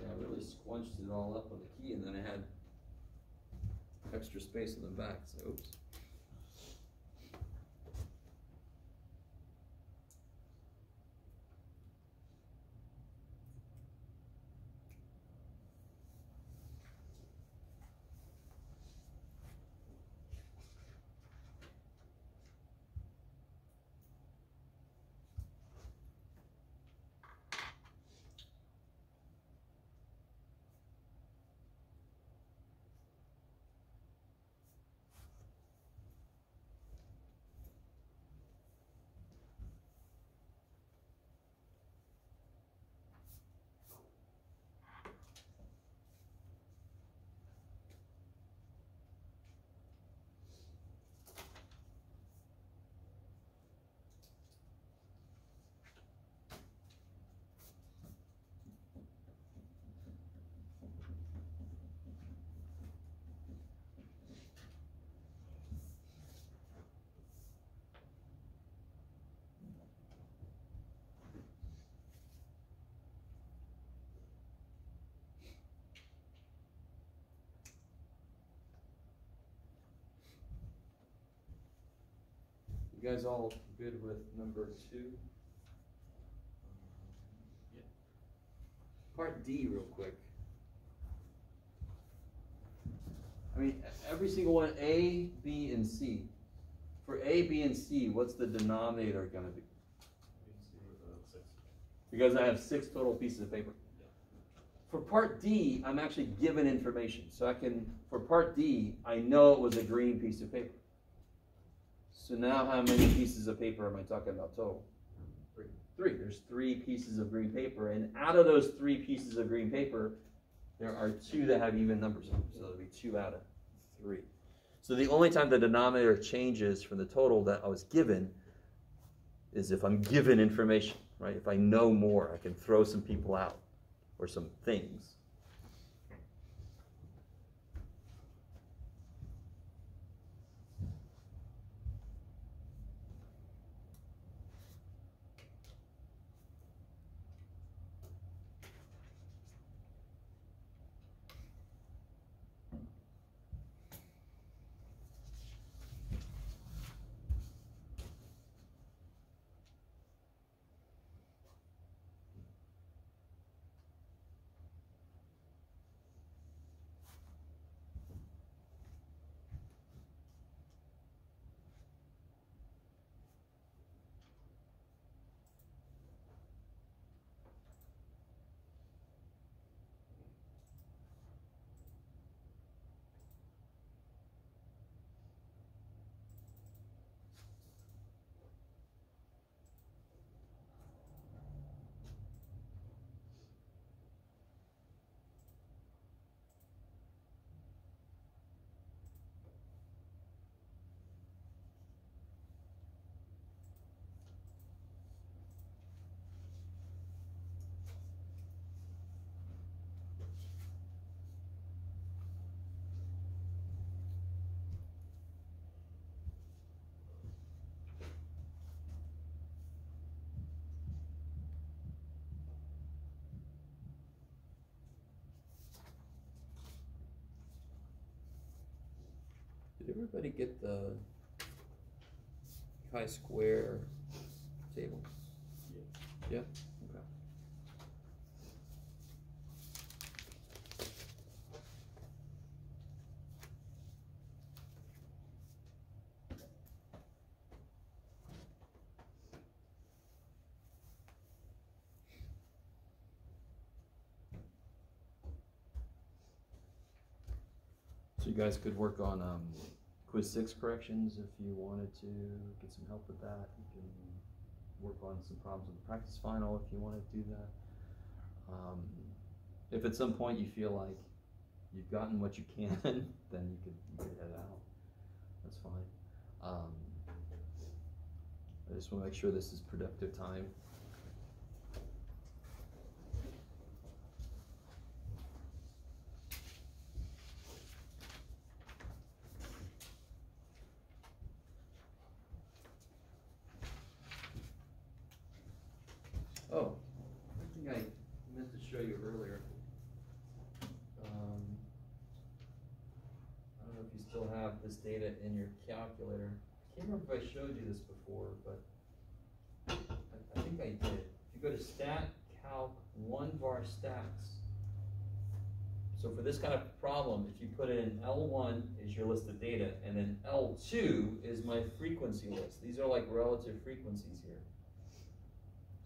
Yeah, I really squunched it all up on the key and then I had extra space in the back, so oops. You guys all good with number two? Yeah. Part D, real quick. I mean, every single one, A, B, and C. For A, B, and C, what's the denominator gonna be? You can see the six. Because I have six total pieces of paper. For part D, I'm actually given information, so I can, for part D, I know it was a green piece of paper. So now how many pieces of paper am I talking about total? Three. Three, there's three pieces of green paper, and out of those three pieces of green paper, there are two that have even numbers on them, so it'll be two out of three. So the only time the denominator changes from the total that I was given is if I'm given information, right? If I know more, I can throw some people out or some things. Everybody get the chi-square table? Yeah. Okay. So you guys could work on um, quiz six corrections if you wanted to get some help with that. You can work on some problems with the practice final if you want to do that. Um, if at some point you feel like you've gotten what you can, *laughs* then you could, you could head out. That's fine. Um, I just want to make sure this is productive time. Oh, I think I meant to show you earlier. Um, I don't know if you still have this data in your calculator. I can't remember if I showed you this before, but I, I think I did. If you go to stat calc one var stats. So for this kind of problem, if you put in L one is your list of data, and then L two is my frequency list. These are like relative frequencies here.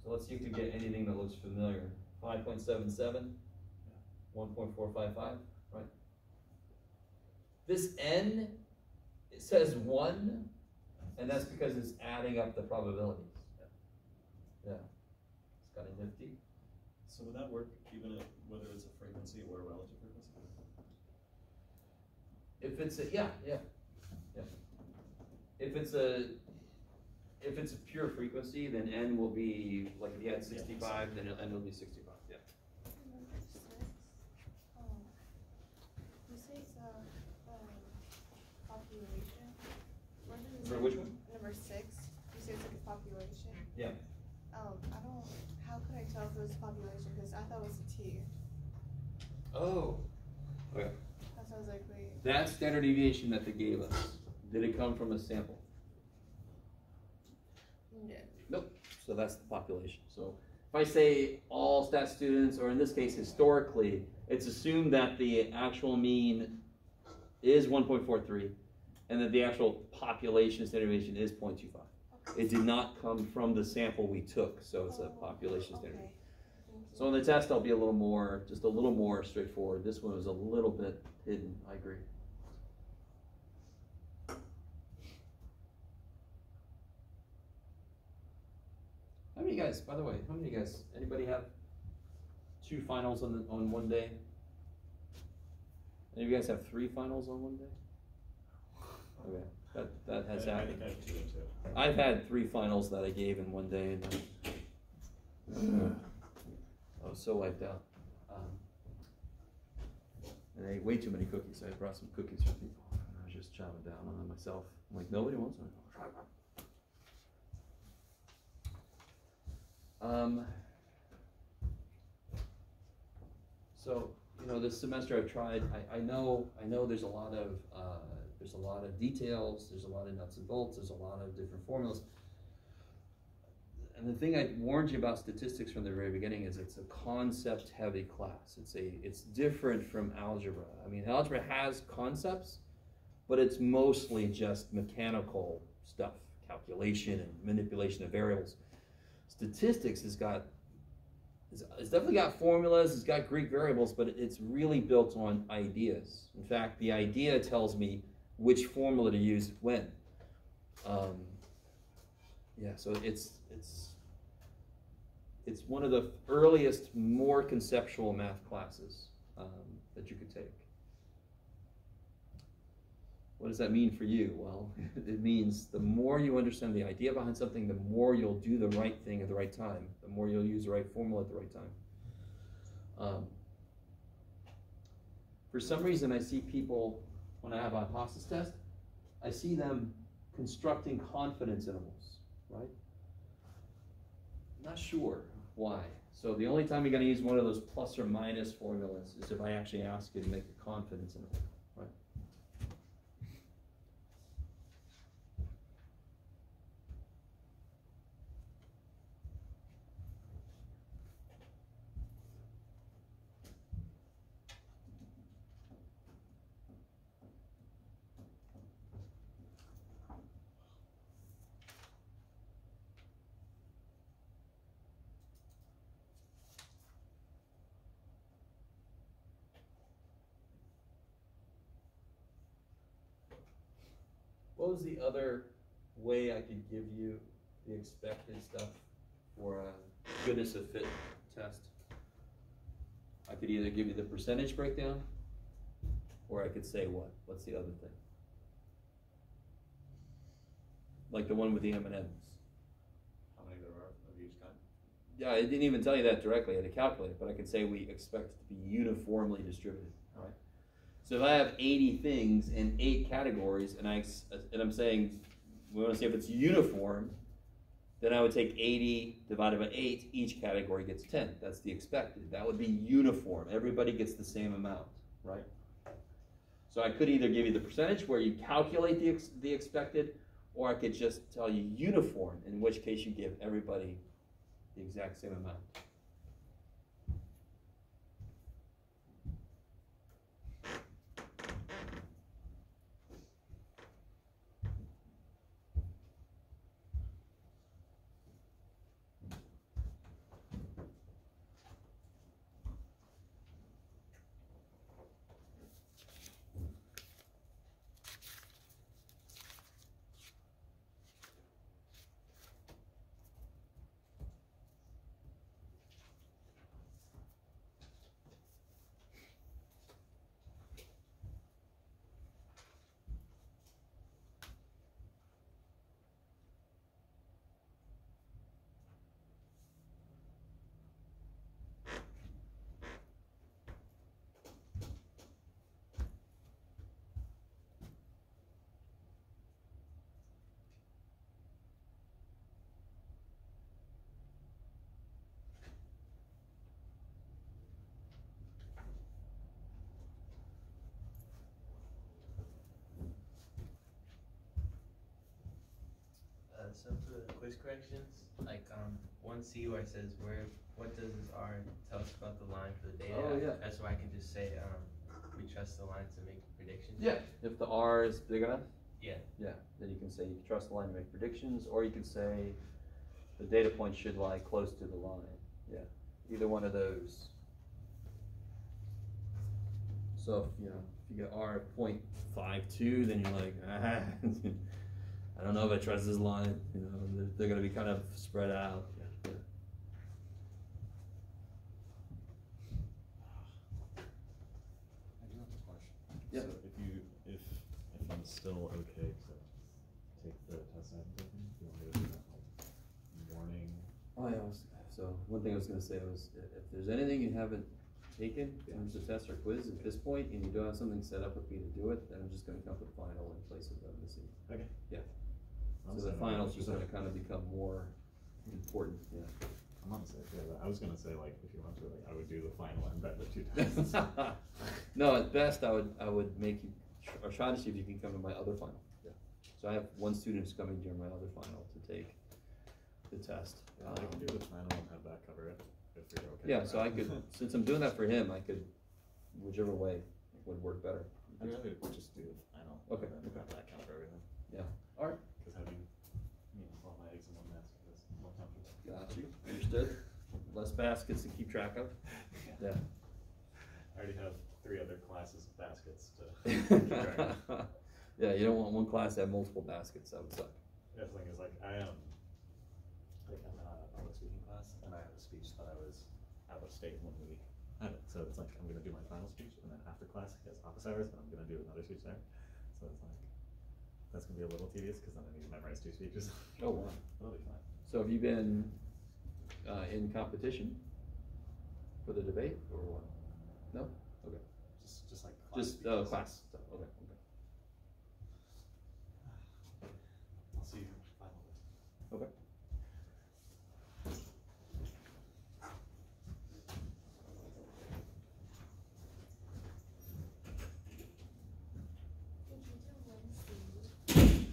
So let's see if we get anything that looks familiar. Five point seven seven, one point four five five, right? This n, it says one, and that's because it's adding up the probabilities. Yeah. It's kind of nifty. So would that work even if, whether it's a frequency or a relative frequency? If it's a, yeah, yeah, yeah. If it's a, if it's a pure frequency, then n will be, like if you had 65, then n will be 65. For which one? Number six, you say it's like a population? Yeah. Um, I don't, how could I tell if it was population, cause I thought it was a T, Oh. Okay. that's I was like, wait, That standard deviation that they gave us, did it come from a sample? Nope. So that's the population. So if I say all stat students, or in this case historically, it's assumed that the actual mean is 1.43 and that the actual population standard deviation is 0.25. Okay. It did not come from the sample we took, so it's a Oh, population standard. Okay. Thank you. So on the test, I'll be a little more, just a little more straightforward. This one was a little bit hidden, I agree. How many guys, by the way, how many guys, anybody have two finals on the, on one day? Any of you guys have three finals on one day? Okay, that, that has I- I happened. had two and two. I've had three finals that I gave in one day and uh, I was so wiped out. Um, and I ate way too many cookies. I brought some cookies for people. And I was just chowing down on them myself. I'm like, nobody wants them. Um, so, you know, this semester I've tried, I, I know, I know there's a lot of, uh, there's a lot of details, there's a lot of nuts and bolts, there's a lot of different formulas. And the thing I warned you about statistics from the very beginning is it's a concept heavy class. It's a, it's different from algebra. I mean, algebra has concepts, but it's mostly just mechanical stuff, calculation and manipulation of variables. Statistics has got it's, definitely got formulas, it's got Greek variables, but it's really built on ideas. In fact, the idea tells me which formula to use when. Um, yeah, so it's it's it's one of the earliest, more conceptual math classes um, that you could take. What does that mean for you? Well, *laughs* it means the more you understand the idea behind something, the more you'll do the right thing at the right time, the more you'll use the right formula at the right time. Um, for some reason, I see people, when I have a hypothesis test, I see them constructing confidence intervals, right? Not sure why. So the only time you're going to use one of those plus or minus formulas is if I actually ask you to make a confidence interval, right? What was the other way I could give you the expected stuff for a goodness of fit test? I could either give you the percentage breakdown, or I could say what? What's the other thing? Like the one with the M and M's. How many there are of each kind? Yeah, I didn't even tell you that directly. I had to calculate, it, but I could say we expect it to be uniformly distributed. Right. So if I have 80 things in eight categories, and I and I'm saying we want to see if it's uniform, then I would take 80 divided by eight. Each category gets 10. That's the expected. That would be uniform. Everybody gets the same amount, right? So I could either give you the percentage where you calculate the ex- the expected, or I could just tell you uniform, in which case you give everybody the exact same amount. So for the quiz corrections, like um one C where it says where what does this R tell us about the line for the data? Oh, yeah. That's why I can just say um we trust the line to make predictions. Yeah, if the R is big enough. Yeah. Yeah, then you can say you can trust the line to make predictions, or you can say the data point should lie close to the line. Yeah, either one of those. So if, you know, if you get R at point five two, then you're like, *laughs* ah, I don't know if I trust this line, you know, they're, they're gonna be kind of spread out. Yeah. I do have a question. Yeah. So if you, if, if I'm still okay to take the test I haven't taken, do you want me to do that morning? Oh, yeah, was- so one thing I was gonna say was, if there's anything you haven't taken, in terms of test or quiz at this point, and you don't have something set up with me to do it, then I'm just gonna come to the final in place of the missing. Okay. Yeah. So the saying, uh, finals just gonna kind of become more important, yeah. I'm same page. I was gonna say like, if you want to, like, I would do the final and bet the two tests. *laughs* No, at best, I would, I would make you, tr- or try to see if you can come to my other final. Yeah. So I have one student who's coming during my other final to take the test. Yeah, I can do the final and have that cover it, if you're okay. Yeah, with so I could, *laughs* since I'm doing that for him, I could, whichever way would work better. I'd rather just do the final. Okay, And then have that cover everything. Yeah, alright. Cause having, you know, all my eggs in one basket is more comfortable. Got you, understood. Less baskets to keep track of. *laughs* Yeah. I already have three other classes of baskets to *laughs* keep track of. Yeah, you don't want one class to have multiple baskets, that would suck. The thing is like, I am, like, I'm in a public speaking class, and I have a speech that I was out of state when we had it, so it's like, I'm gonna do my final speech, and then after class, it has office hours, and I'm gonna do another speech there. So it's like, that's gonna be a little tedious, cause then I need to memorize two speeches. Oh, wow. *laughs* It'll be fine. So have you been, uh, in competition for the debate, or what? No? Okay, Just, just like class just, uh, class, stuff. okay, okay. I'll see you final. Okay. Did you do Wednesday?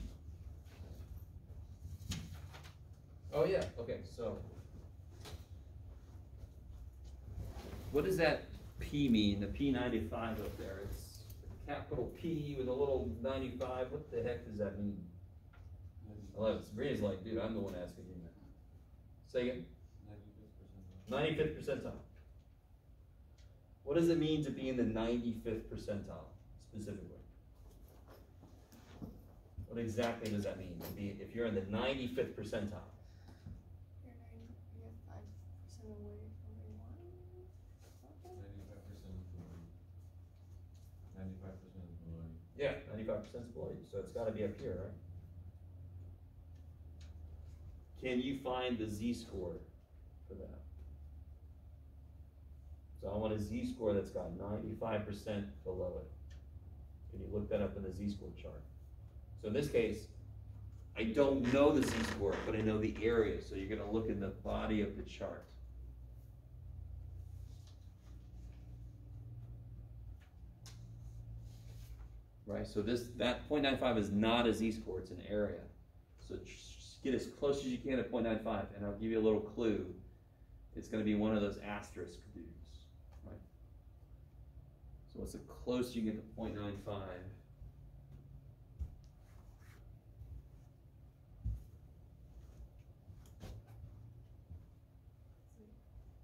Oh, yeah, okay, so. What does that P mean, the P ninety-five up there? It's capital P with a little ninety-five, what the heck does that mean? I love it, Sabrina's like, dude, I'm the one asking you that. Say again? Ninety-fifth percentile. What does it mean to be in the ninety-fifth percentile specifically? What exactly does that mean, to be, if you're in the ninety-fifth percentile? You're nine, you're five percent away from a one, something? Ninety-five percent below. Ninety-five percent below. Yeah. Ninety-five percent below you, so it's gotta be up here, right? Can you find the z-score for that? So I want a z-score that's got ninety-five percent below it. Can you look that up in the z-score chart? So in this case, I don't know the z-score, but I know the area, so you're gonna look in the body of the chart. Right, so this, that 0.95 is not a z-score, it's an area. So get as close as you can to 0.95, and I'll give you a little clue. It's gonna be one of those asterisk dudes, right? So what's the closest you get to point nine five?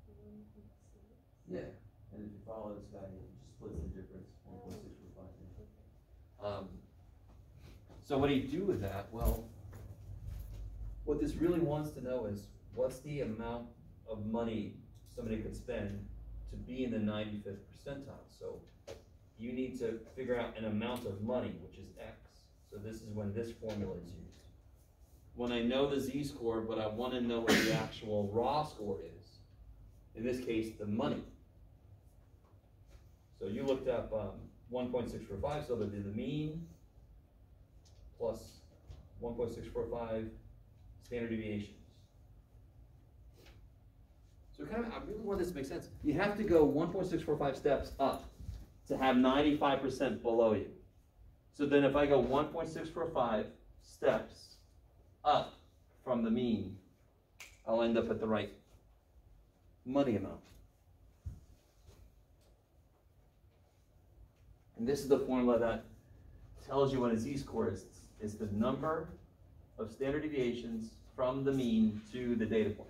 One point six. Yeah. And if you follow this guy, it just splits the difference, one point six four five. Um, so what do you do with that? Well, what this really wants to know is, what's the amount of money somebody could spend to be in the ninety-fifth percentile? So you need to figure out an amount of money, which is X. So this is when this formula is used. When I know the z-score, but I wanna know what the actual raw score is, in this case, the money. So you looked up, um, one point six four five, so that'd be the mean plus one point six four five standard deviations. So kind of, I really want this to make sense. You have to go one point six four five steps up to have ninety-five percent below you. So then if I go one point six four five steps up from the mean, I'll end up at the right money amount. And this is the formula that tells you what a z-score is. It's the number of standard deviations from the mean to the data point.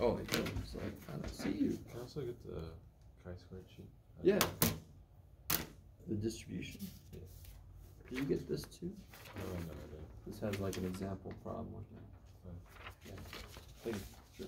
Oh, it goes like, I don't see you. Can I also get the chi-squared sheet? Yeah. The distribution. Yeah. Did you get this too? No, no, didn't. This has like an example problem with it. Fine. Yeah. Sure.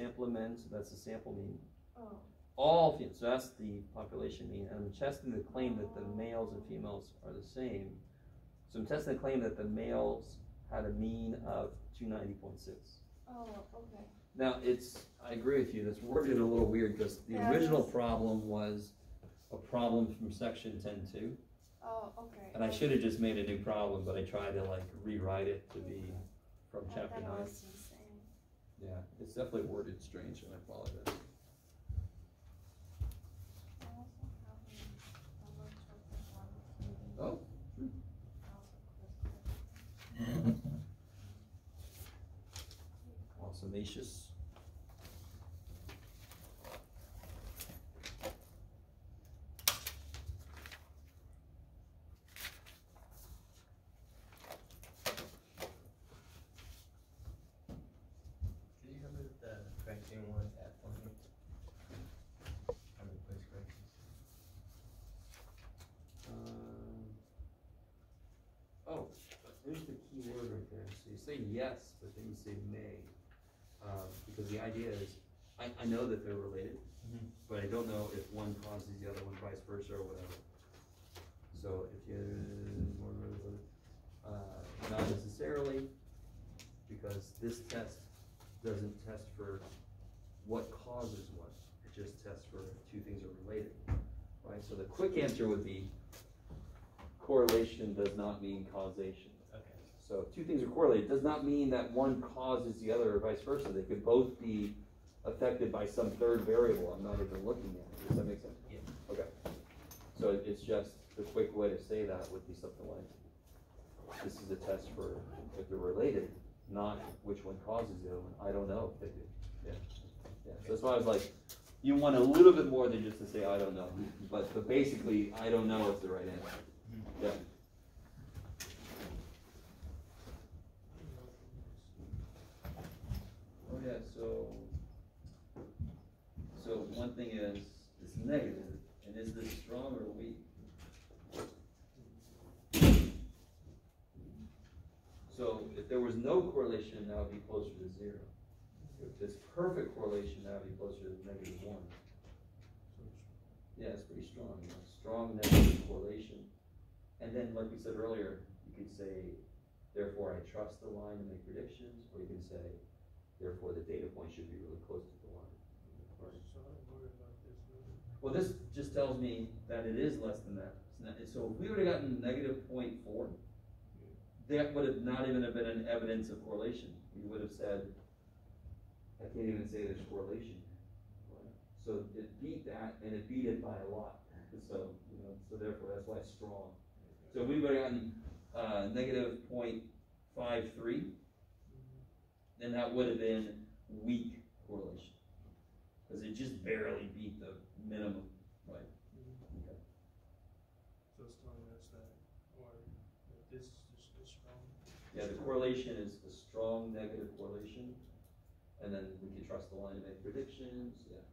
sample men, so that's the sample mean. Oh. All females, so that's the population mean. And I'm testing the claim that the males and females are the same. So I'm testing the claim that the males had a mean of 290.6. Oh, okay. Now it's, I agree with you, that's worded a little weird because the yeah, original problem was a problem from section 10.2. Oh, okay. And I should have just made a new problem, but I tried to like rewrite it to be from chapter 9. Yeah, it's definitely worded strange, and I apologize. I also have a number chapter one. Oh, also *laughs* clicked it. Awesomatious. Can you remember the correction was at one? How many place corrections? Um, Oh, there's the key word right there. So you say yes, but then you say may. Um, because the idea is, I, I know that they're related, Mhm. but I don't know if one causes the other one vice versa or whatever. So if you, uh, not necessarily, because this test doesn't test for what causes what, it just tests for if two things are related, right? So the quick answer would be correlation does not mean causation. So two things are correlated, does not mean that one causes the other or vice versa. They could both be affected by some third variable I'm not even looking at. Does that make sense? Yeah. Okay. So it's just, the quick way to say that would be something like, this is a test for if they're related, not which one causes the other one. I don't know if they do. Yeah. Yeah, so that's why I was like, you want a little bit more than just to say, I don't know. But, but basically, I don't know is the right answer. Hmm. Yeah. Yeah, so, so one thing is, it's negative, and is this strong or weak? So if there was no correlation, that would be closer to zero. If there's perfect correlation, that would be closer to negative one. Yeah, it's pretty strong, you know, strong negative correlation. And then, like we said earlier, you could say, therefore I trust the line to make predictions, or you can say, therefore the data point should be really close to the line. Right. Well, this just tells me that it is less than that. It's not- So if we would've gotten negative point four, that would have not even have been an evidence of correlation. We would have said, I can't even say there's correlation. So it beat that, and it beat it by a lot. So, you know, so therefore, that's why it's strong. So if we would have gotten, uh, negative point five three, then that would have been weak correlation. Cause it just barely beat the minimum, right? Mm-hmm. Okay. So it's telling us that, or that this is just a strong. Yeah, the correlation is the strong negative correlation, and then we can trust the line to make predictions, yeah.